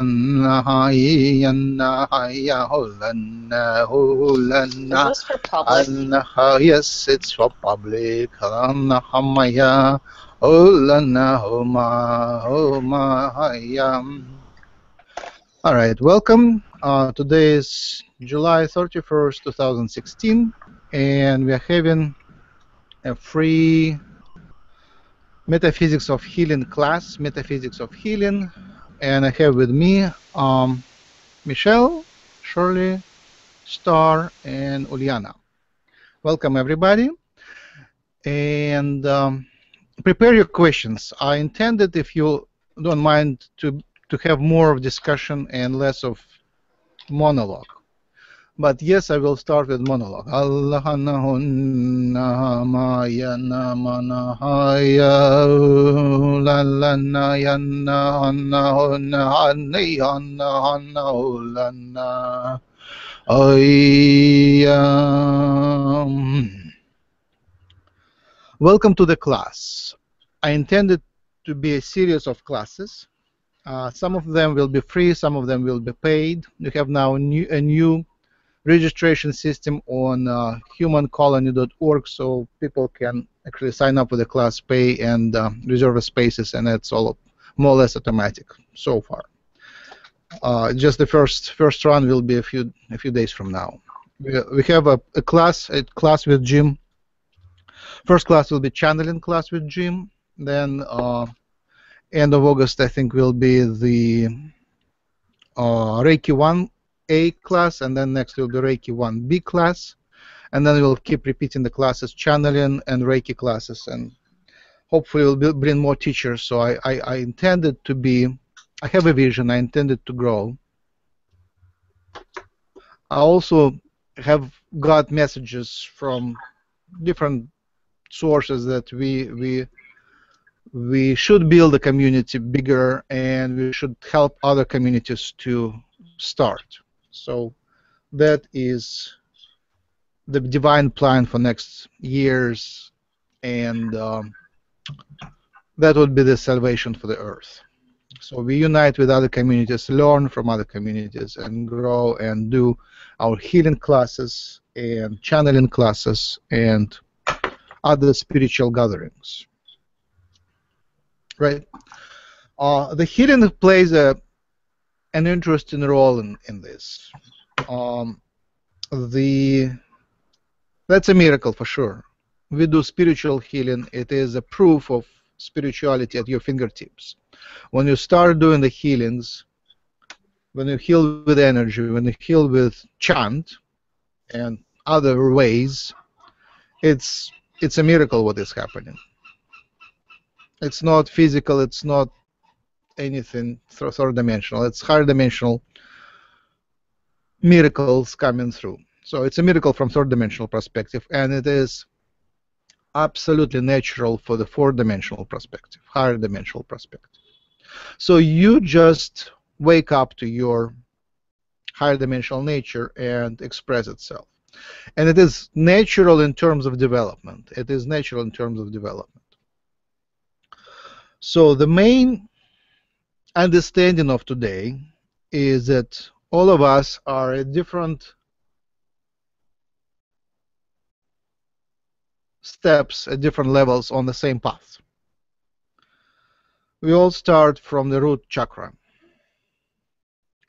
Nahayana Hulana Hulana Is this for public? Yes it's for public Nahamaya Hulana Homa Homa Hayam Alright, welcome. Uh, today is July 31st, 2016 and we are having a free Metaphysics of Healing class, Metaphysics of Healing and I have with me um, Michelle, Shirley, Star, and Uliana. Welcome, everybody. And um, prepare your questions. I intended, if you don't mind, to to have more of discussion and less of monologue. But yes, I will start with monologue. Allah maya namanahaya lalanaya nahana Welcome to the class. I intended to be a series of classes. Uh, some of them will be free, some of them will be paid. We have now new, a new registration system on uh, humancolony.org so people can actually sign up with the class, pay, and uh, reserve spaces, and that's all more or less automatic so far. Uh, just the first first run will be a few a few days from now. We, we have a, a class a class with Jim. First class will be channeling class with Jim. Then uh, end of August I think will be the uh, Reiki one a class, and then next will be Reiki 1B class, and then we'll keep repeating the classes, channeling and Reiki classes, and hopefully we'll bring more teachers. So I, I, I intended to be, I have a vision, I intended to grow. I also have got messages from different sources that we we we should build a community bigger and we should help other communities to start. So that is the divine plan for next years, and um, that would be the salvation for the earth. So we unite with other communities, learn from other communities, and grow and do our healing classes and channeling classes and other spiritual gatherings. Right? Uh, the healing plays a an interesting role in, in this. Um, the that's a miracle for sure. We do spiritual healing. It is a proof of spirituality at your fingertips. When you start doing the healings, when you heal with energy, when you heal with chant and other ways, it's it's a miracle what is happening. It's not physical. It's not anything third dimensional. It's higher dimensional miracles coming through. So it's a miracle from third dimensional perspective, and it is absolutely natural for the four dimensional perspective, higher dimensional perspective. So you just wake up to your higher dimensional nature and express itself. And it is natural in terms of development. It is natural in terms of development. So the main understanding of today is that all of us are at different steps at different levels on the same path. We all start from the root chakra.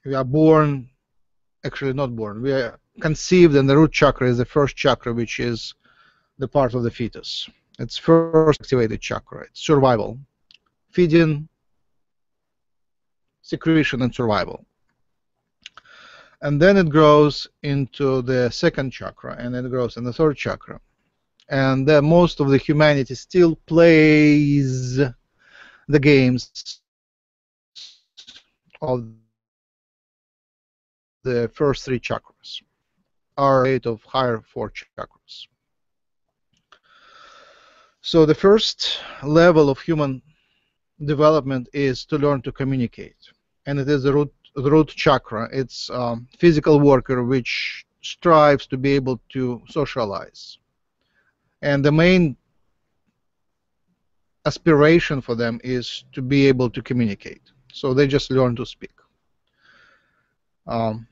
We are born, actually not born, we are conceived and the root chakra is the first chakra which is the part of the fetus. It's first activated chakra. It's survival. Feeding, secretion and survival. And then it grows into the second chakra, and then it grows in the third chakra. And then most of the humanity still plays the games of the first three chakras, are eight of higher four chakras. So the first level of human development is to learn to communicate and it is the root the root chakra. It's um, physical worker which strives to be able to socialize, and the main aspiration for them is to be able to communicate. So they just learn to speak. Um,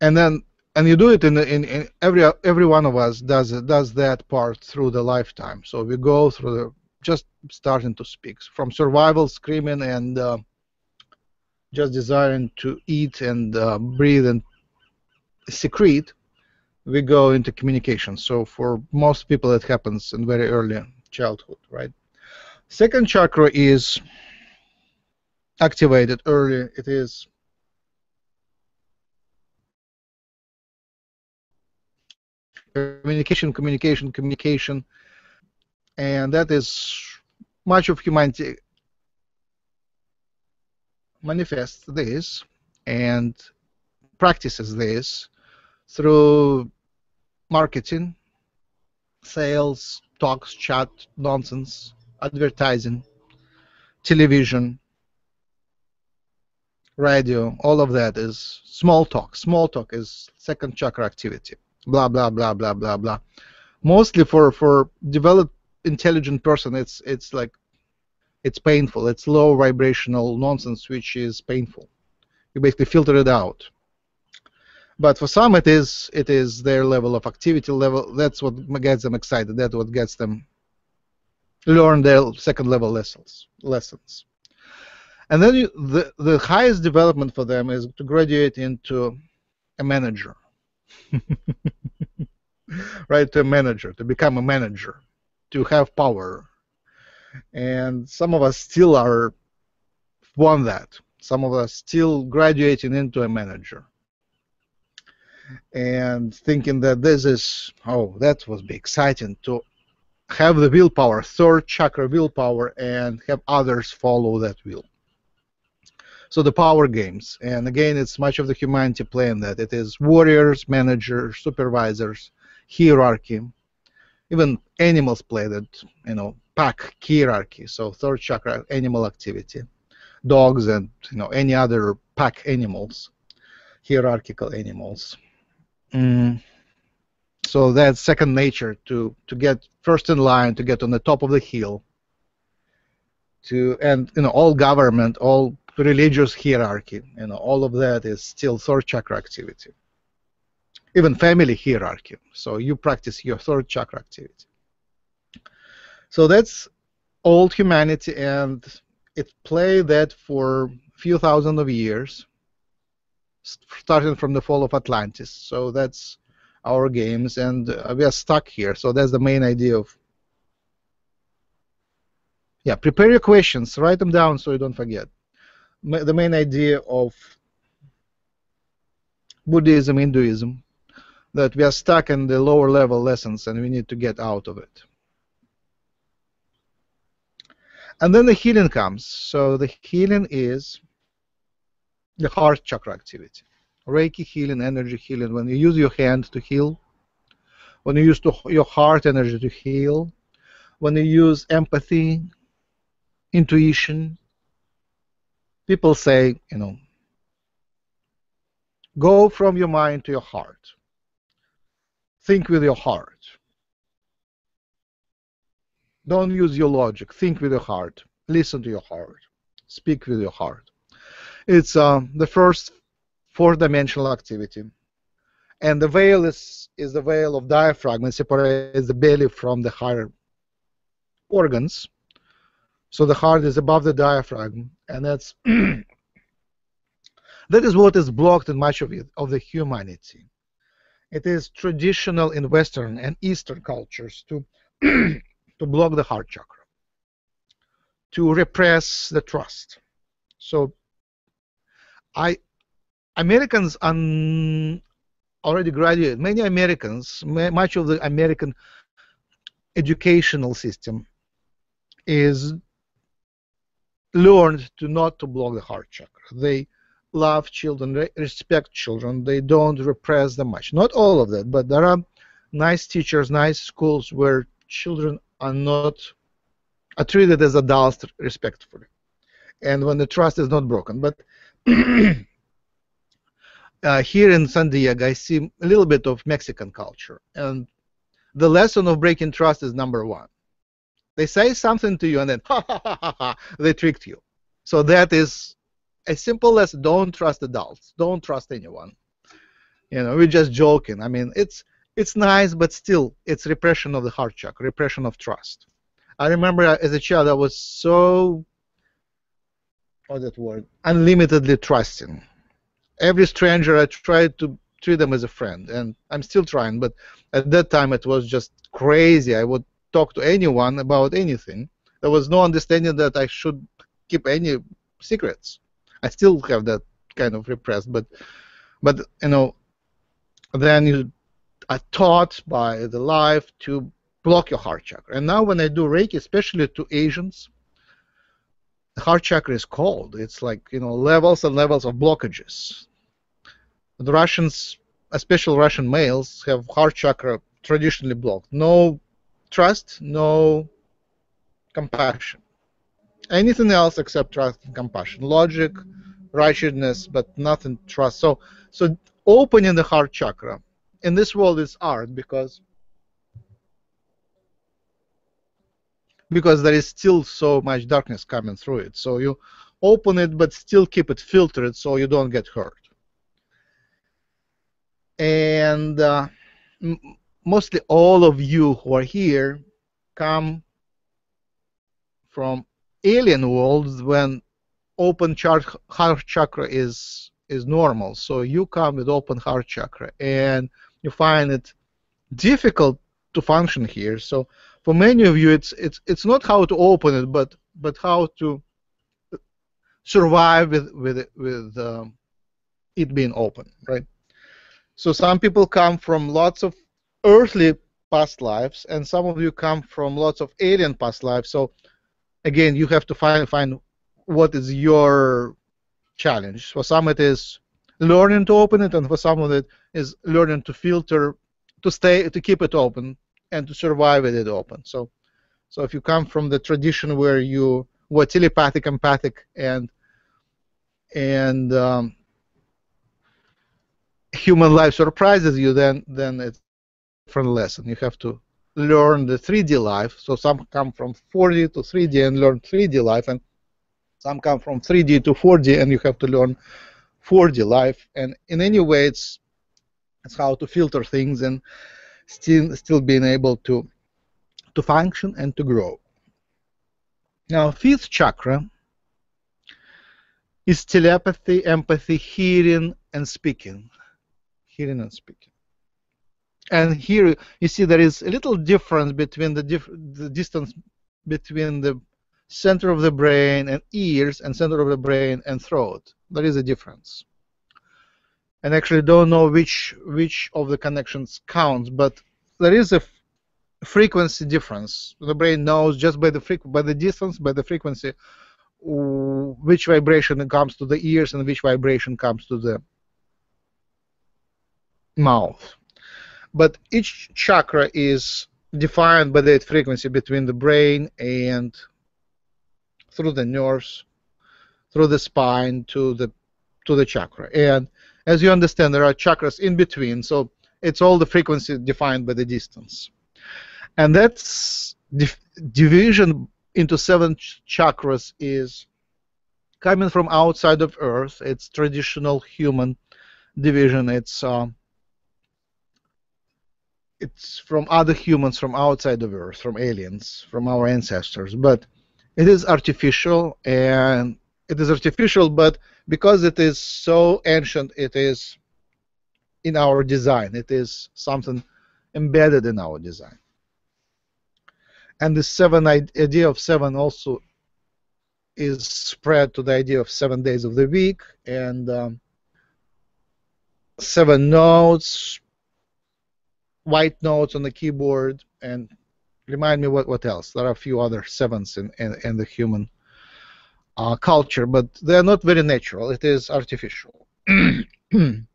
and then and you do it in, in, in every every one of us does does that part through the lifetime. So we go through the just starting to speak from survival, screaming, and uh, just desiring to eat and uh, breathe and secrete. We go into communication. So for most people, it happens in very early childhood, right? Second chakra is activated early. It is communication, communication, communication, and that is much of humanity manifests this and practices this through marketing, sales, talks, chat, nonsense, advertising, television, radio, all of that is small talk. Small talk is second chakra activity. Blah blah blah blah blah blah. Mostly for for developed intelligent person, it's it's like it's painful. It's low vibrational nonsense, which is painful. You basically filter it out. But for some, it is it is their level of activity level. That's what gets them excited. That's what gets them learn their second level lessons. Lessons. And then you, the the highest development for them is to graduate into a manager, right? To a manager, to become a manager, to have power. And some of us still are want that. Some of us still graduating into a manager and thinking that this is oh that was be exciting to have the willpower third chakra willpower and have others follow that will so the power games and again it's much of the humanity playing that it is warriors managers supervisors hierarchy even animals play that you know pack hierarchy so third chakra animal activity dogs and you know any other pack animals hierarchical animals Mm. So that's second nature to to get first in line, to get on the top of the hill. To and you know all government, all religious hierarchy, you know all of that is still third chakra activity. Even family hierarchy. So you practice your third chakra activity. So that's old humanity, and it played that for a few thousand of years starting from the fall of Atlantis. So that's our games, and uh, we are stuck here. So that's the main idea of. Yeah, prepare your questions, write them down so you don't forget. the main idea of Buddhism, Hinduism, that we are stuck in the lower level lessons and we need to get out of it. And then the healing comes. So the healing is the heart chakra activity. Reiki healing, energy healing. When you use your hand to heal, when you use to, your heart energy to heal, when you use empathy, intuition, people say, you know, go from your mind to your heart. Think with your heart. Don't use your logic. Think with your heart. Listen to your heart. Speak with your heart. It's uh, the first four-dimensional activity. And the veil is, is the veil of diaphragm and separates the belly from the higher organs. So the heart is above the diaphragm, and that's that is what is blocked in much of it, of the humanity. It is traditional in Western and Eastern cultures to to block the heart chakra, to repress the trust. So I Americans un, already graduated. Many Americans, much of the American educational system is learned to not to block the heart chakra. They love children, respect children. They don't repress them much. Not all of that, but there are nice teachers, nice schools where children are not are treated as adults respectfully, and when the trust is not broken. But uh, here in San Diego, I see a little bit of Mexican culture, and the lesson of breaking trust is number one. They say something to you, and then ha ha ha ha, ha they tricked you. So that is as simple as don't trust adults, don't trust anyone. You know, we're just joking. I mean, it's it's nice, but still, it's repression of the heart chakra, repression of trust. I remember uh, as a child, I was so what's that word? Unlimitedly trusting. Every stranger, I tried to treat them as a friend, and I'm still trying. But at that time, it was just crazy. I would talk to anyone about anything. There was no understanding that I should keep any secrets. I still have that kind of repressed, but but you know, then you are taught by the life to block your heart chakra. And now when I do Reiki, especially to Asians, the heart chakra is cold. It's like you know levels and levels of blockages. The Russians, especially Russian males, have heart chakra traditionally blocked. No trust, no compassion. Anything else except trust and compassion. Logic, righteousness, but nothing trust. So, so opening the heart chakra in this world is art because because there is still so much darkness coming through it. So you open it, but still keep it filtered so you don't get hurt. And uh, mostly all of you who are here come from alien worlds when open heart chakra is is normal. So you come with open heart chakra and you find it difficult to function here. So for many of you, it's it's it's not how to open it, but but how to survive with with with um, it being open, right? So some people come from lots of earthly past lives, and some of you come from lots of alien past lives. So again, you have to find find what is your challenge. For some, it is learning to open it, and for some of it is learning to filter, to stay, to keep it open, and to survive with it open. So, so if you come from the tradition where you were telepathic, empathic, and and um, human life surprises you, then then it's a different lesson. You have to learn the 3D life. So some come from 4D to 3D and learn 3D life, and some come from 3D to 4D and you have to learn 4D life. And in any way, it's it's how to filter things and still still being able to to function and to grow. Now, fifth chakra is telepathy, empathy, hearing, and speaking. Hearing and speaking. And here you see there is a little difference between the, dif the distance between the center of the brain and ears and center of the brain and throat. There is a difference. And actually don't know which which of the connections counts, but there is a frequency difference. The brain knows just by the by the distance, by the frequency, which vibration comes to the ears and which vibration comes to the mouth but each chakra is defined by that frequency between the brain and through the nerves, through the spine to the to the chakra. And as you understand, there are chakras in between, so it's all the frequency defined by the distance. And that's division into seven ch chakras is coming from outside of Earth. It's traditional human division. It's uh, it's from other humans from outside of Earth, from aliens, from our ancestors. But it is artificial, and it is artificial, but because it is so ancient, it is in our design. It is something embedded in our design. And the seven idea of seven also is spread to the idea of seven days of the week and um, seven notes white notes on the keyboard and remind me what, what else. There are a few other sevens in, in, in the human uh, culture, but they're not very natural. It is artificial.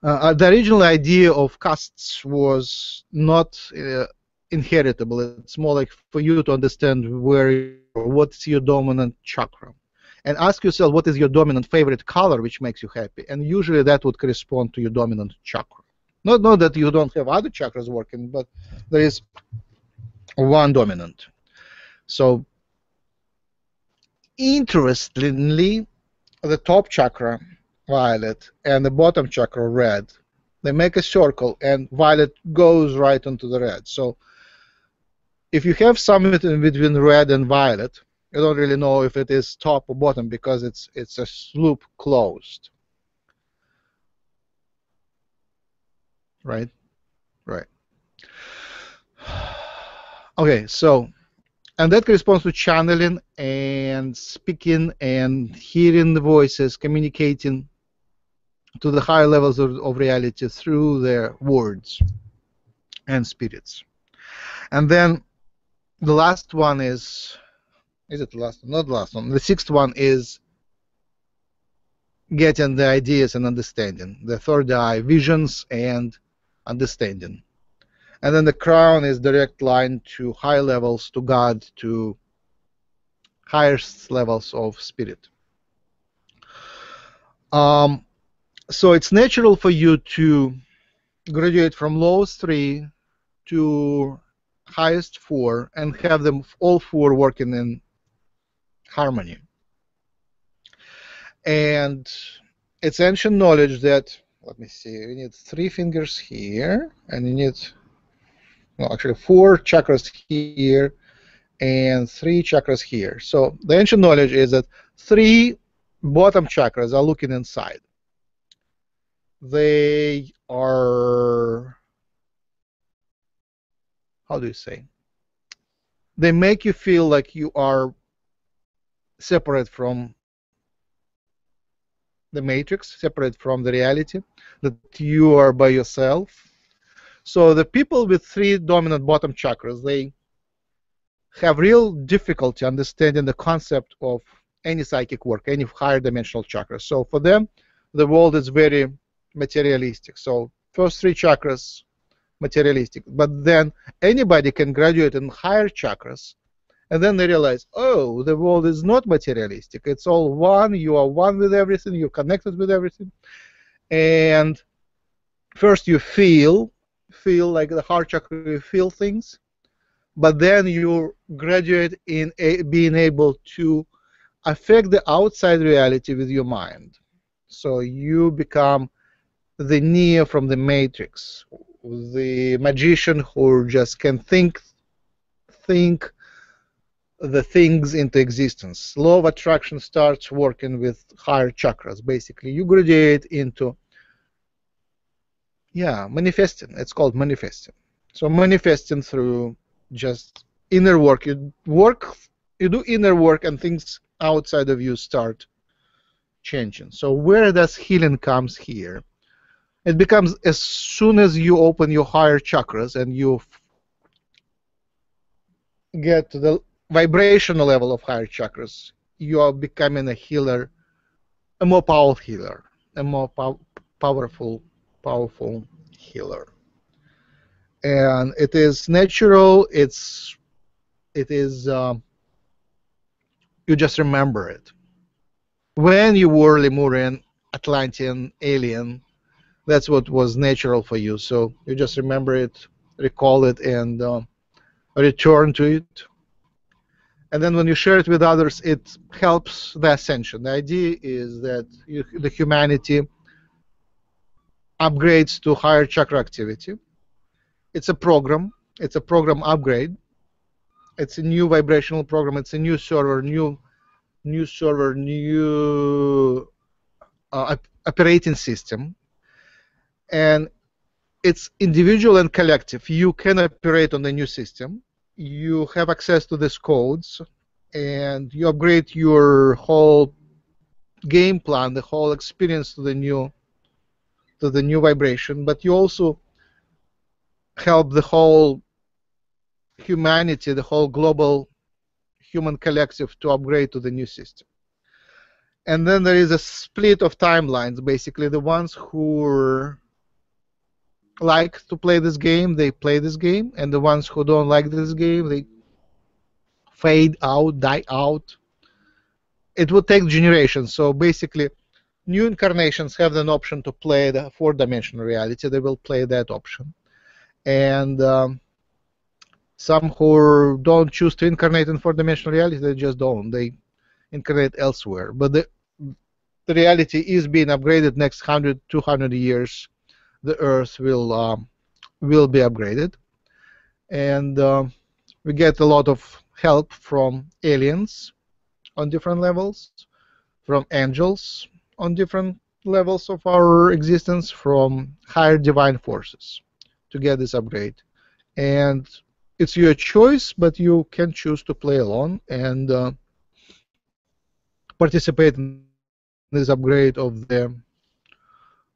Uh, the original idea of castes was not uh, inheritable. It's more like for you to understand where what's your dominant chakra, and ask yourself what is your dominant favorite color, which makes you happy, and usually that would correspond to your dominant chakra. Not, not that you don't have other chakras working, but there is one dominant. So, interestingly, the top chakra violet and the bottom chakra red, they make a circle and violet goes right onto the red. So if you have something in between red and violet, you don't really know if it is top or bottom because it's it's a loop closed. Right? Right. Okay, so and that corresponds to channeling and speaking and hearing the voices, communicating to the higher levels of, of reality through their words and spirits. And then the last one is is it the last one? Not the last one. The sixth one is getting the ideas and understanding. The third eye, visions and understanding. And then the crown is direct line to high levels, to God, to highest levels of spirit. Um, so it's natural for you to graduate from lowest three to highest four and have them all four working in harmony. And it's ancient knowledge that, let me see, you need three fingers here, and you need, well, actually four chakras here, and three chakras here. So the ancient knowledge is that three bottom chakras are looking inside they are how do you say they make you feel like you are separate from the matrix separate from the reality that you are by yourself so the people with three dominant bottom chakras they have real difficulty understanding the concept of any psychic work any higher dimensional chakras. so for them the world is very materialistic. So first three chakras materialistic, but then anybody can graduate in higher chakras, and then they realize, oh, the world is not materialistic. It's all one. You are one with everything. You're connected with everything, and first you feel feel like the heart chakra you feel things but then you graduate in a, being able to affect the outside reality with your mind so you become the Neo from the Matrix, the magician who just can think, think the things into existence. Law of attraction starts working with higher chakras. Basically, you graduate into yeah manifesting. It's called manifesting. So manifesting through just inner work. You work, you do inner work, and things outside of you start changing. So where does healing comes here? it becomes as soon as you open your higher chakras and you get to the vibrational level of higher chakras, you are becoming a healer, a more powerful healer, a more pow powerful, powerful healer. And it is natural. It's it is um, you just remember it. When you were Lemurian, Atlantean, alien, that's what was natural for you. So you just remember it, recall it, and uh, return to it. And then when you share it with others, it helps the ascension. The idea is that you, the humanity upgrades to higher chakra activity. It's a program. It's a program upgrade. It's a new vibrational program. It's a new server, new, new server, new uh, operating system and it's individual and collective. You can operate on the new system. You have access to these codes, and you upgrade your whole game plan, the whole experience to the new to the new vibration. But you also help the whole humanity, the whole global human collective, to upgrade to the new system. And then there is a split of timelines. Basically, the ones who like to play this game, they play this game, and the ones who don't like this game, they fade out, die out. It would take generations. So basically, new incarnations have an option to play the four-dimensional reality. They will play that option, and um, some who don't choose to incarnate in four-dimensional reality, they just don't. They incarnate elsewhere. But the the reality is being upgraded next 100, 200 years, the Earth will um, will be upgraded, and uh, we get a lot of help from aliens on different levels, from angels on different levels of our existence, from higher divine forces to get this upgrade. And it's your choice, but you can choose to play along and uh, participate in this upgrade of the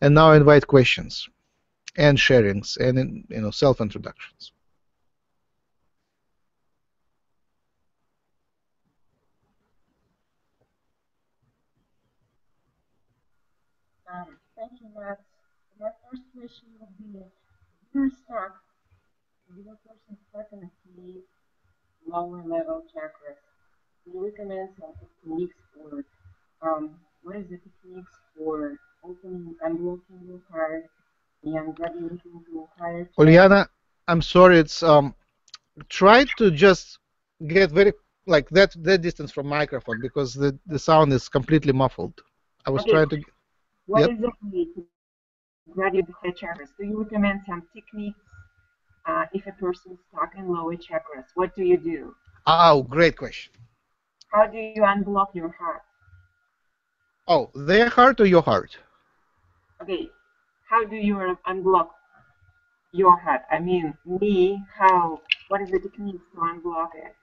And now invite questions and sharings and you know self-introductions. Um, thank you, Max. My first question be, you're a person a lower level chakras, do you recommend some techniques for, um, what is the techniques for opening, unblocking your heart, and graduating Oliana, I'm sorry, it's, um, try to just get very, like that, that distance from microphone because the, the sound is completely muffled. I was Okay. trying to What Yep. exactly to graduate the chakras? Do you recommend some techniques uh, if a person is stuck in lower chakras? What do you do? Oh, great question. How do you unblock your heart? Oh, their heart or your heart? Okay, how do you unblock your heart? I mean, me, how, what is the technique to unblock it?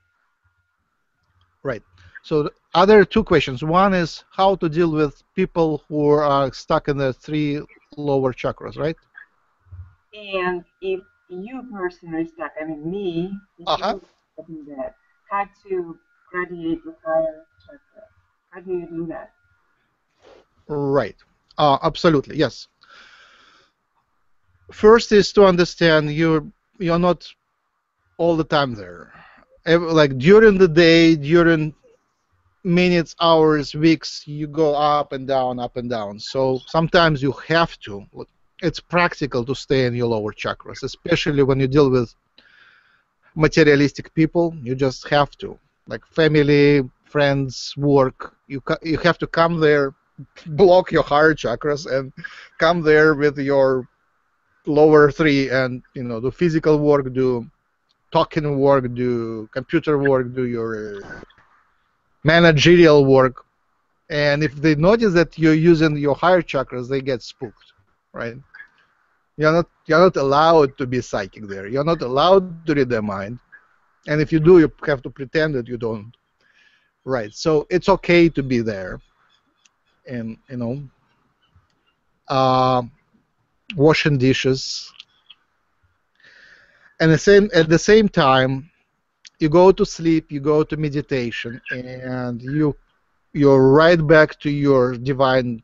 Right. So the other two questions. One is how to deal with people who are stuck in the three lower chakras, right? And if you personally stuck, I mean me, Uh-huh. stuck in that, how to graduate the higher chakra? How do you do that? Right. Uh, absolutely. Yes. First is to understand you're you're not all the time there. Like during the day, during minutes, hours, weeks, you go up and down, up and down. So sometimes you have to. It's practical to stay in your lower chakras, especially when you deal with materialistic people. You just have to. Like family, friends, work. You you have to come there, block your higher chakras, and come there with your lower three, and you know do physical work, do talking work, do computer work, do your managerial work. And if they notice that you're using your higher chakras, they get spooked, right? You're not you're not allowed to be psychic there. You're not allowed to read their mind. And if you do, you have to pretend that you don't. Right. So it's okay to be there, and you know, uh, washing dishes. And the same at the same time, you go to sleep, you go to meditation, and you you're right back to your divine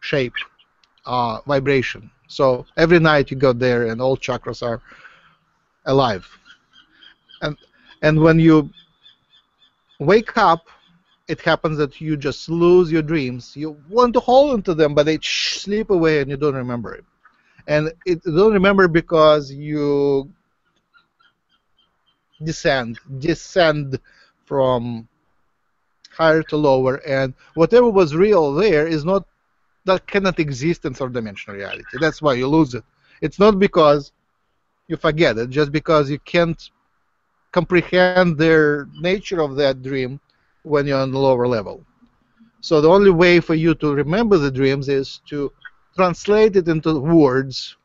shape, uh, vibration. So every night you go there, and all chakras are alive. And and when you wake up, it happens that you just lose your dreams. You want to hold onto them, but they slip away, and you don't remember it. And it you don't remember because you descend, descend from higher to lower, and whatever was real there is not that cannot exist in third dimensional reality. That's why you lose it. It's not because you forget it, just because you can't comprehend the nature of that dream when you're on the lower level. So the only way for you to remember the dreams is to translate it into words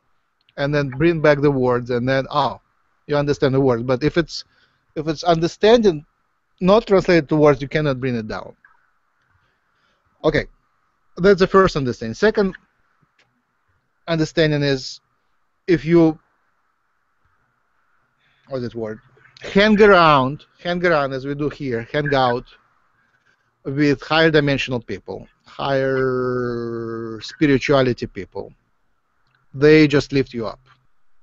and then bring back the words and then oh you understand the words. But if it's if it's understanding not translated to words, you cannot bring it down. Okay. That's the first understanding. Second understanding is if you what's that word? Hang around, hang around as we do here, hang out with higher dimensional people, higher spirituality people. They just lift you up.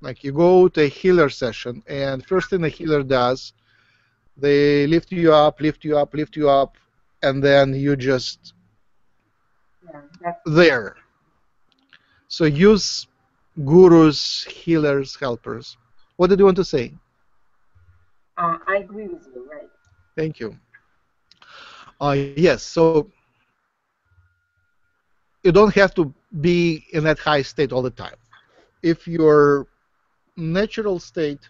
Like you go to a healer session, and first thing the healer does, they lift you up, lift you up, lift you up, and then you just Yeah, there. So use gurus, healers, helpers. What did you want to say? uh, I agree with you, right? Thank you. Uh, yes, so you don't have to be in that high state all the time. If your natural state,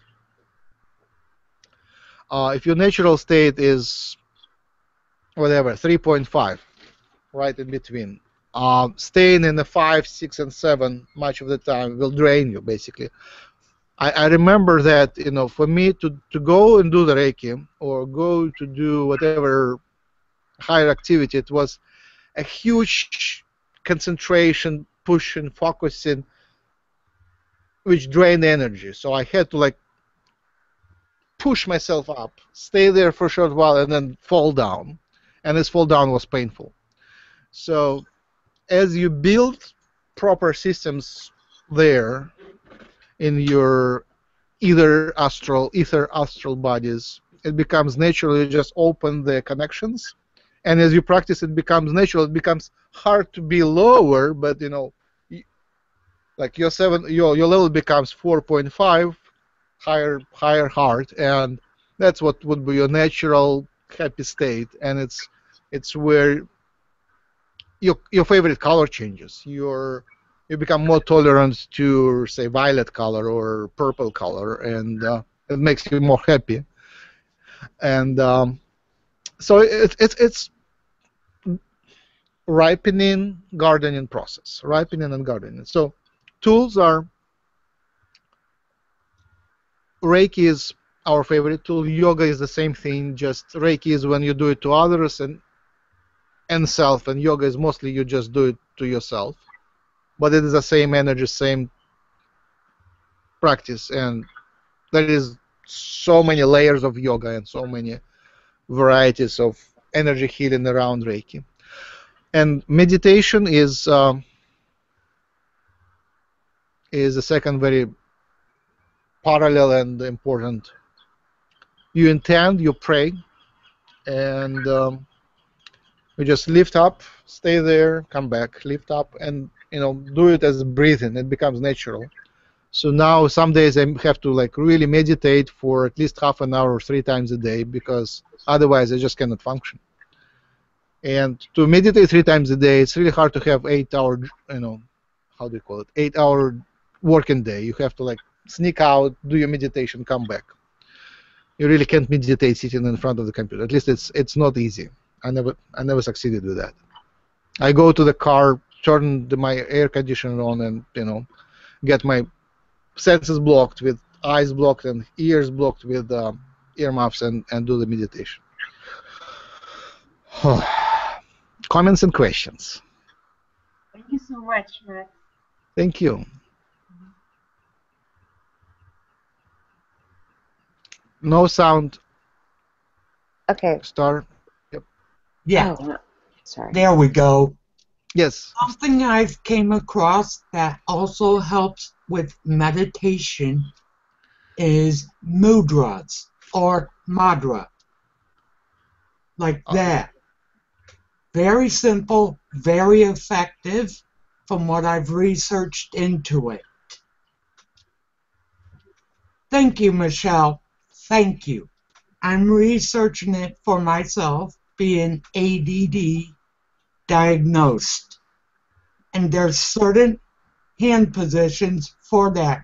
uh, if your natural state is whatever 3.5, right in between, um, staying in the five, six, and seven much of the time will drain you basically. I, I remember that you know for me to, to go and do the Reiki or go to do whatever higher activity, it was a huge concentration, push, and focusing, which drained energy. So I had to like push myself up, stay there for a short while, and then fall down. And this fall down was painful. So as you build proper systems there in your either astral, ether astral bodies, it becomes natural. You just open the connections, and as you practice, it becomes natural. It becomes hard to be lower, but you know, like your seven, your your level becomes 4.5, higher higher heart, and that's what would be your natural happy state, and it's it's where your your favorite color changes. Your you become more tolerant to say violet color or purple color, and uh, it makes you more happy. And um, so it, it's it's ripening gardening process, ripening and gardening. So tools are Reiki is our favorite tool. Yoga is the same thing. Just Reiki is when you do it to others and and self, and yoga is mostly you just do it to yourself. But it is the same energy, same practice, and there is so many layers of yoga and so many varieties of energy healing around Reiki. And meditation is um, is a second very parallel and important. You intend, you pray, and um, you just lift up, stay there, come back, lift up, and you know do it as breathing. It becomes natural. So now some days I have to like really meditate for at least half an hour, three times a day, because otherwise I just cannot function. And to meditate three times a day, it's really hard to have eight-hour, you know, how do you call it, eight-hour working day. You have to like sneak out, do your meditation, come back. You really can't meditate sitting in front of the computer. At least it's it's not easy. I never I never succeeded with that. I go to the car, turn the, my air conditioner on, and you know, get my senses blocked with eyes blocked and ears blocked with um, earmuffs and, and do the meditation. Comments and questions. Thank you so much, Matt. Thank you. No sound, Okay. star. Yep. Yeah, Oh, sorry. there we go. Yes. Something I've came across that also helps with meditation is mudras or madra. Like Okay. that. Very simple, very effective from what I've researched into it. Thank you, Michelle. Thank you. I'm researching it for myself, being ADD diagnosed. And there's certain hand positions for that.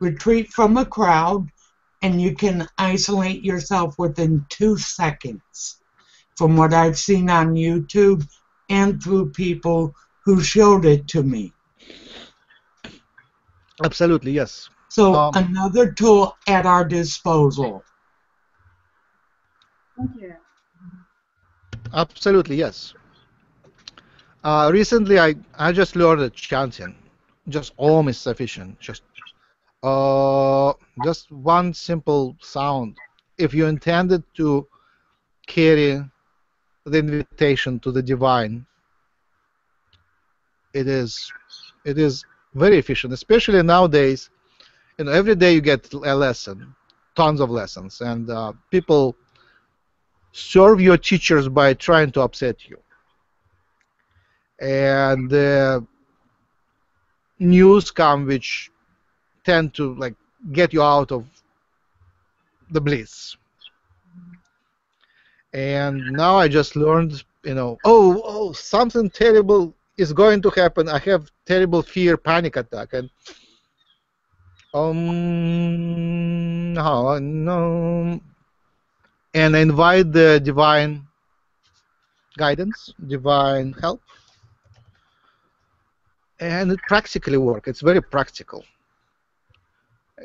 Retreat from a crowd, and you can isolate yourself within two seconds. From what I've seen on YouTube and through people who showed it to me. Absolutely, yes. So, Um, another tool at our disposal. Thank you. Absolutely, yes. Uh, recently, I, I just learned that chanting, just Om is sufficient. Just uh, just one simple sound. If you intended to carry the invitation to the divine, it is it is very efficient, especially nowadays. You know, every day you get a lesson, tons of lessons, and uh, people serve your teachers by trying to upset you. And news come which tend to like get you out of the bliss. And now I just learned, you know, oh, oh, something terrible is going to happen. I have terrible fear, panic attack, and um, oh, no, and I invite the divine guidance, divine help, and it practically works. It's very practical.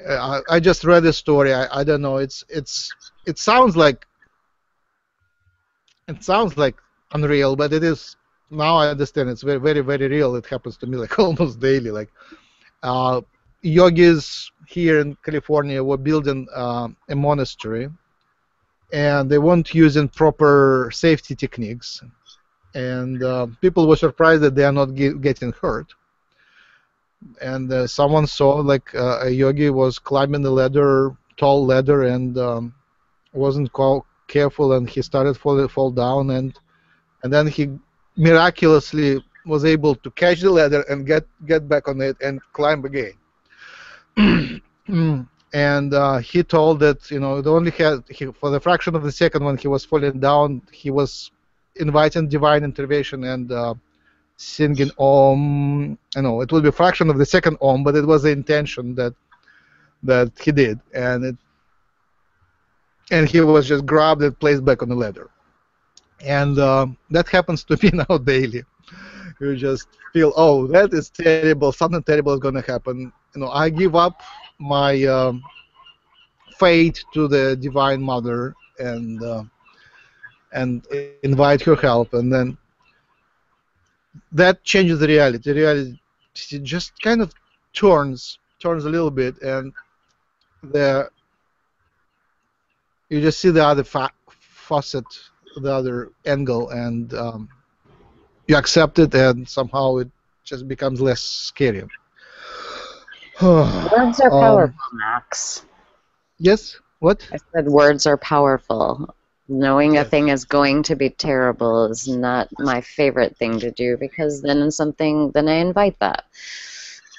Uh, I, I just read a story. I, I don't know. It's it's it sounds like it sounds like unreal, but it is now I understand it's very very very real. It happens to me like almost daily. Like uh, yogis here in California were building uh, a monastery, and they weren't using proper safety techniques, and uh, people were surprised that they are not ge- getting hurt. And uh, someone saw like uh, a yogi was climbing the ladder, tall ladder, and um, wasn't careful, and he started fall fall down, and and then he miraculously was able to catch the ladder and get get back on it and climb again. and uh, he told that you know it only had he, for the fraction of the second when he was falling down, he was inviting divine intervention and uh, singing Om. You know, it would be a fraction of the second Om, but it was the intention that that he did, and it and he was just grabbed and placed back on the ladder. And uh, that happens to me now daily. You just feel, oh, that is terrible. Something terrible is going to happen. You know, I give up my um, faith to the Divine Mother and uh, and invite her help, and then that changes the reality. The reality just kind of turns turns a little bit, and the you just see the other fa- facet, the other angle, and um, you accept it, and somehow it just becomes less scary. Words are Um, powerful, Max. Yes. What? I said words are powerful. Knowing a thing is going to be terrible is not my favorite thing to do because then something then I invite that.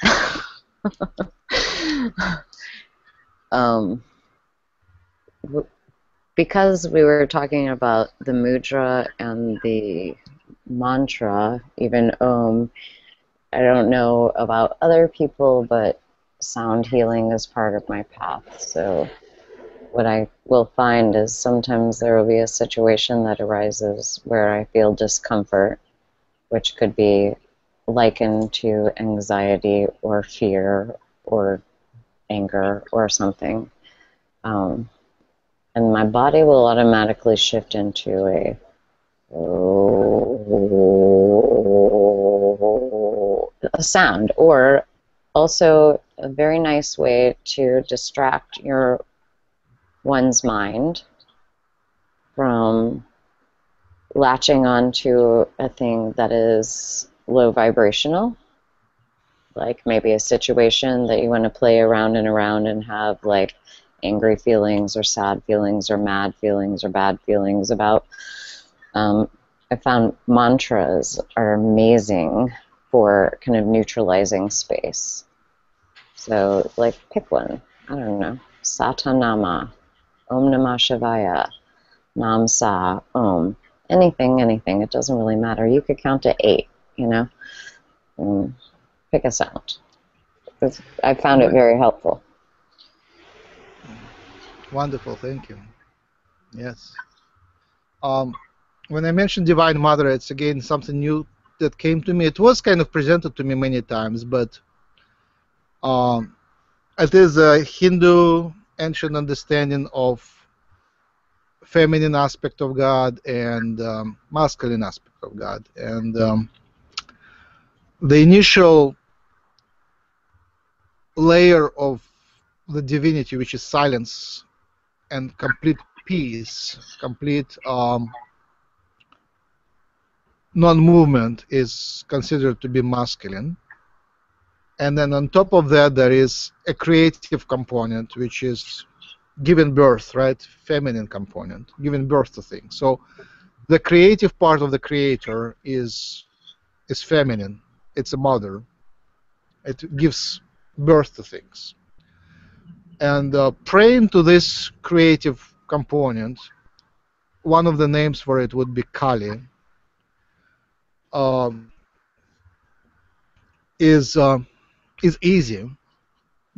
um, because we were talking about the mudra and the mantra, even Om, I don't know about other people, but sound healing is part of my path. So what I will find is sometimes there will be a situation that arises where I feel discomfort, which could be likened to anxiety or fear or anger or something. Um, and my body will automatically shift into a a sound or also a very nice way to distract your one's mind from latching onto a thing that is low vibrational like maybe a situation that you want to play around and around and have like angry feelings or sad feelings or mad feelings or bad feelings about. Um, i found mantras are amazing for kind of neutralizing space. So like pick one. I don't know. Satanama om namah shivaya nam sa om. Anything anything. It doesn't really matter. You could count to eight you know? Mm, pick a sound. I found it very helpful. Wonderful, thank you. Yes. Um, when I mentioned Divine Mother, it's again something new that came to me. It was kind of presented to me many times, but um, it is a Hindu ancient understanding of feminine aspect of God and um, masculine aspect of God. And um, the initial layer of the divinity, which is silence and complete peace, complete um, non-movement is considered to be masculine. And then on top of that, there is a creative component, which is giving birth, right? Feminine component, giving birth to things. So the creative part of the creator is is feminine. It's a mother. It gives birth to things. And uh, praying to this creative component, one of the names for it would be Kali. Um, is uh, is easy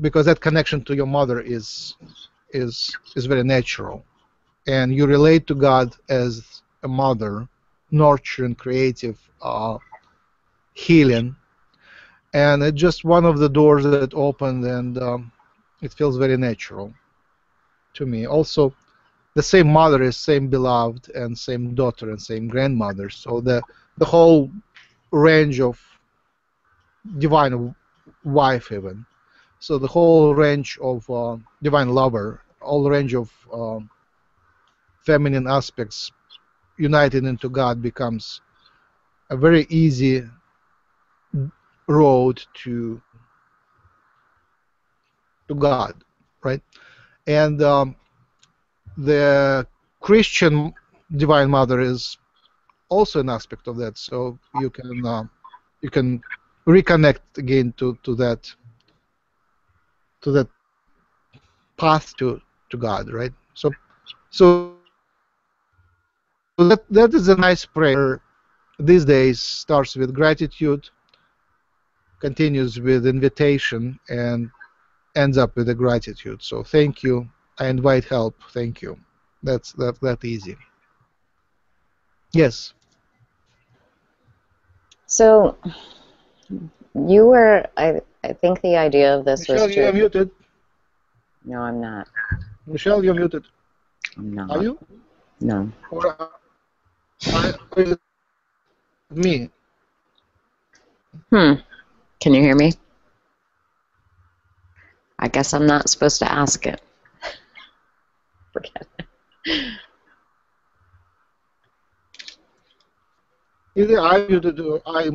because that connection to your mother is is is very natural, and you relate to God as a mother, nurturing, creative, uh, healing, and it's just one of the doors that opened, and um, it feels very natural to me. Also, the same mother is same beloved and same daughter and same grandmother, so the the whole range of divine wife even. So the whole range of uh, divine lover, all range of uh, feminine aspects united into God becomes a very easy road to to God, right? And um, the Christian Divine Mother is also an aspect of that. So you can uh, you can reconnect again to, to that to that path to, to God, right? So so that that is a nice prayer. These days starts with gratitude continues with invitation and ends up with a gratitude. So thank you. I invite help. Thank you. That's that that easy. Yes. So, you were, I, I think the idea of this was michelle was you're muted No, I'm not. michelle you're muted I'm not. are you No. or uh, me Hmm. Can you hear me? I guess I'm not supposed to ask it. Forget it. either i muted or i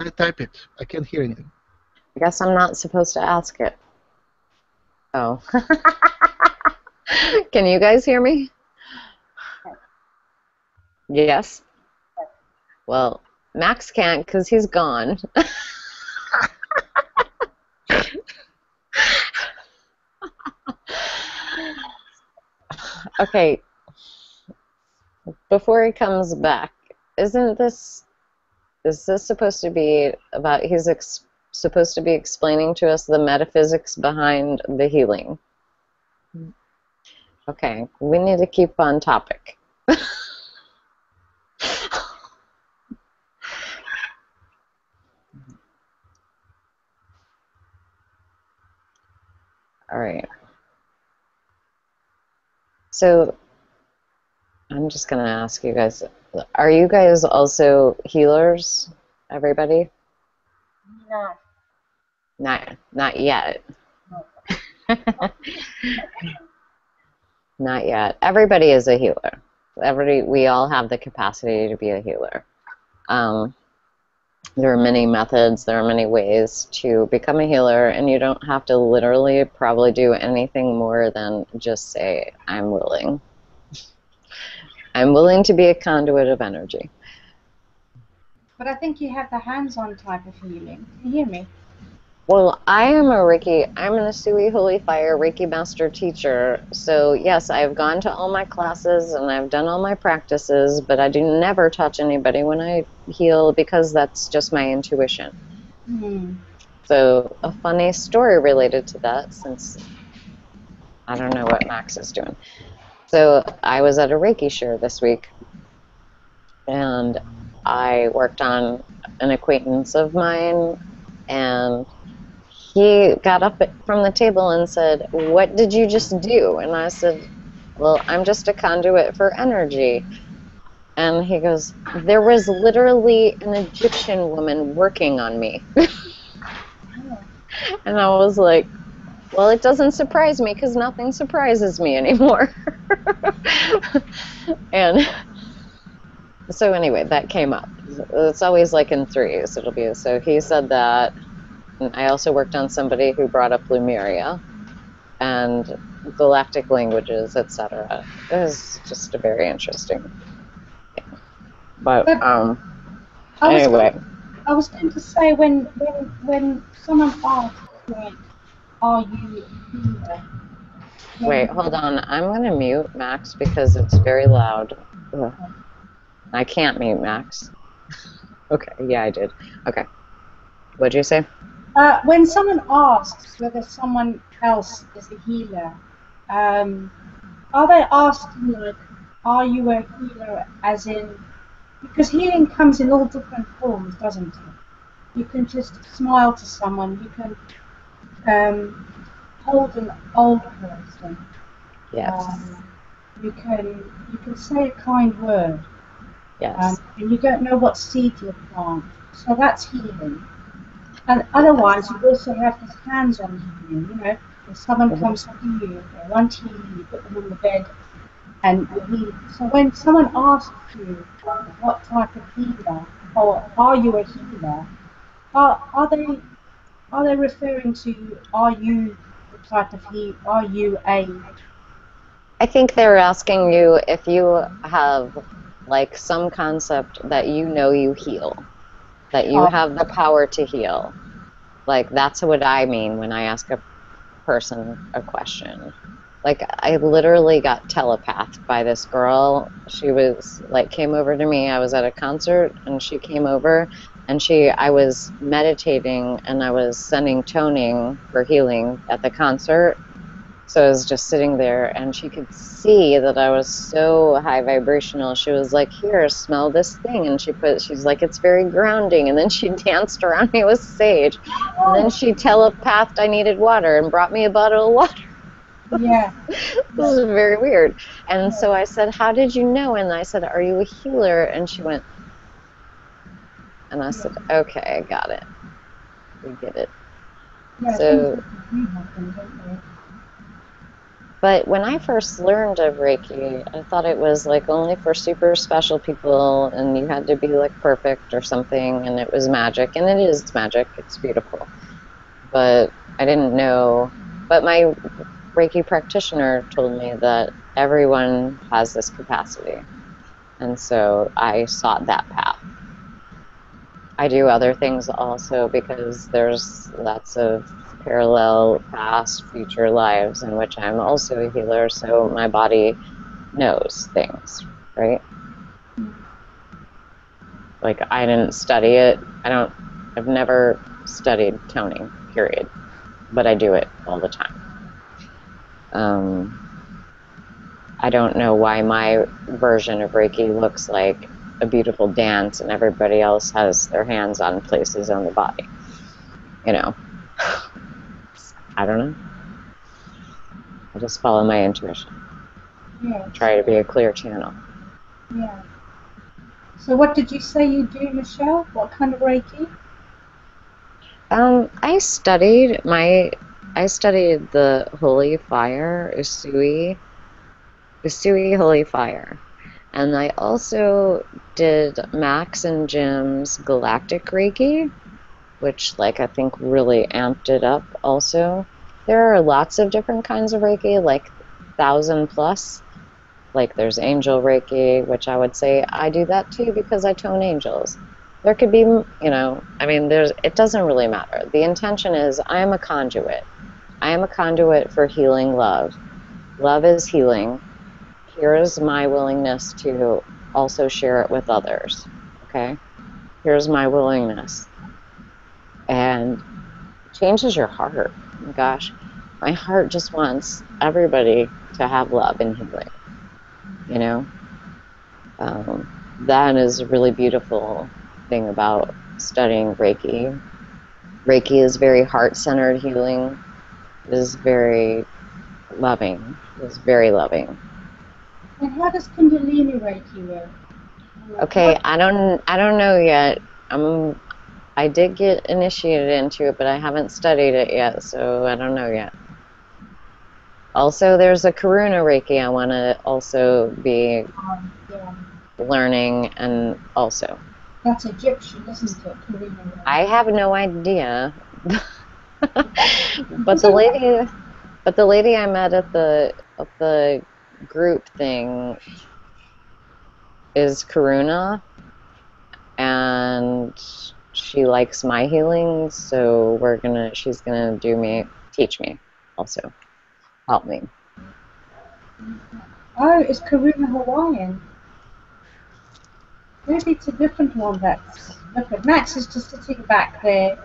i type it i can't hear anything I guess I'm not supposed to ask it. Oh. Can you guys hear me? Yes? Well, Max can't because he's gone. okay. Before he comes back, isn't this is this supposed to be about he's supposed to be explaining to us the metaphysics behind the healing? Okay we need to keep on topic. All right. So i'm just going to ask you guys are you guys also healers everybody Not. Not not yet. not yet. Everybody is a healer. Everybody we all have the capacity to be a healer. Um, there are many methods, there are many ways to become a healer, and you don't have to literally probably do anything more than just say, I'm willing. I'm willing to be a conduit of energy. But I think you have the hands-on type of healing. Can you hear me? Well, I am a Reiki, I'm an Usui Holy Fire Reiki Master teacher. So, yes, I've gone to all my classes and I've done all my practices, but I do never touch anybody when I heal because that's just my intuition. Hmm. So, a funny story related to that, since I don't know what Max is doing. So, I was at a Reiki share this week and I worked on an acquaintance of mine and he got up from the table and said, What did you just do? And I said, Well, I'm just a conduit for energy. And he goes, There was literally an Egyptian woman working on me. and I was like, Well, it doesn't surprise me because nothing surprises me anymore. and so, anyway, that came up. it's always like in threes. It'll be so he said that. And I also worked on somebody who brought up Lemuria and galactic languages, etc. It was just a very interesting. Thing. But But- um, I was, anyway, I was going to say when when when someone like, "Are you a healer?" then- wait, hold on. I'm gonna mute Max because it's very loud. Ugh. I can't mute Max. Okay, yeah, I did. Okay. What'd you say? Uh, when someone asks whether someone else is a healer, um, are they asking like, "Are you a healer?" As in, because healing comes in all different forms, doesn't it? You can just smile to someone. You can um, hold an old person. Yes. Um, you can you can say a kind word, Yes. um, and you don't know what seed you'll plant. So that's healing. And otherwise, you also have this hands-on healing. You know, if someone Mhm. comes to you, they want healing, you put them on the bed, and you heal. So when someone asks you what type of healer, or are you a healer, are are they are they referring to are you the type of heal? Are you a I think they're asking you if you have like some concept that you know you heal, that you Oh. have the power to heal. Like that's what I mean when I ask a person a question. Like I literally got telepathed by this girl. She was like came over to me. I was at a concert and she came over and she I was meditating and I was sending toning for healing at the concert so I was just sitting there, and she could see that I was so high vibrational. She was like, "Here, smell this thing," and she put, she's like, "It's very grounding." And then she danced around me with sage, and then she telepathed I needed water and brought me a bottle of water. yeah? This is very weird. And so I said, "How did you know?" And I said, "Are you a healer?" And she went, and I said, "Okay, I got it. We get it." yeah So- things like do happen. But when I first learned of Reiki, I thought it was like only for super special people and you had to be like perfect or something and it was magic. And it is magic, it's beautiful. But I didn't know. But my Reiki practitioner told me that everyone has this capacity. And so I sought that path. I do other things also because there's lots of parallel past, future lives in which I'm also a healer, so my body knows things, right? Like I didn't study it. I don't. I've never studied toning, period. But I do it all the time. Um, I don't know why my version of Reiki looks like a beautiful dance and everybody else has their hands on places on the body. You know. I don't know. I just follow my intuition. Yeah, Try to be a clear channel. yeah. So what did you say you do, Michelle? What kind of Reiki? Um, I studied my I studied the holy fire, Usui, Usui holy fire. And I also did Max and Jim's Galactic Reiki, which like I think really amped it up also. There are lots of different kinds of Reiki, like thousand plus. Like there's angel Reiki, which I would say I do that too because I tone angels. There could be, you know, I mean, there's. It doesn't really matter. The intention is I am a conduit. I am a conduit for healing love. Love is healing. Here is my willingness to also share it with others. Okay? Here's my willingness. And it changes your heart. Oh my gosh. My heart just wants everybody to have love and healing. You know? Um, that is a really beautiful thing about studying Reiki. Reiki is very heart centered healing. It is very loving. It is very loving. And how does Kundalini Reiki work? Okay, I don't I don't know yet. I'm I did get initiated into it, but I haven't studied it yet, so I don't know yet. Also, there's a Karuna Reiki I want to also be Um, yeah. learning and also. That's Egyptian, isn't it? Karina? I have no idea. but the lady, but the lady I met at the at the group thing is Karuna, and she likes my healing, so we're gonna. She's gonna do me, teach me, also, help me. Oh, is Karuna Hawaiian? Maybe it's a different one that's. At Max is just sitting back there,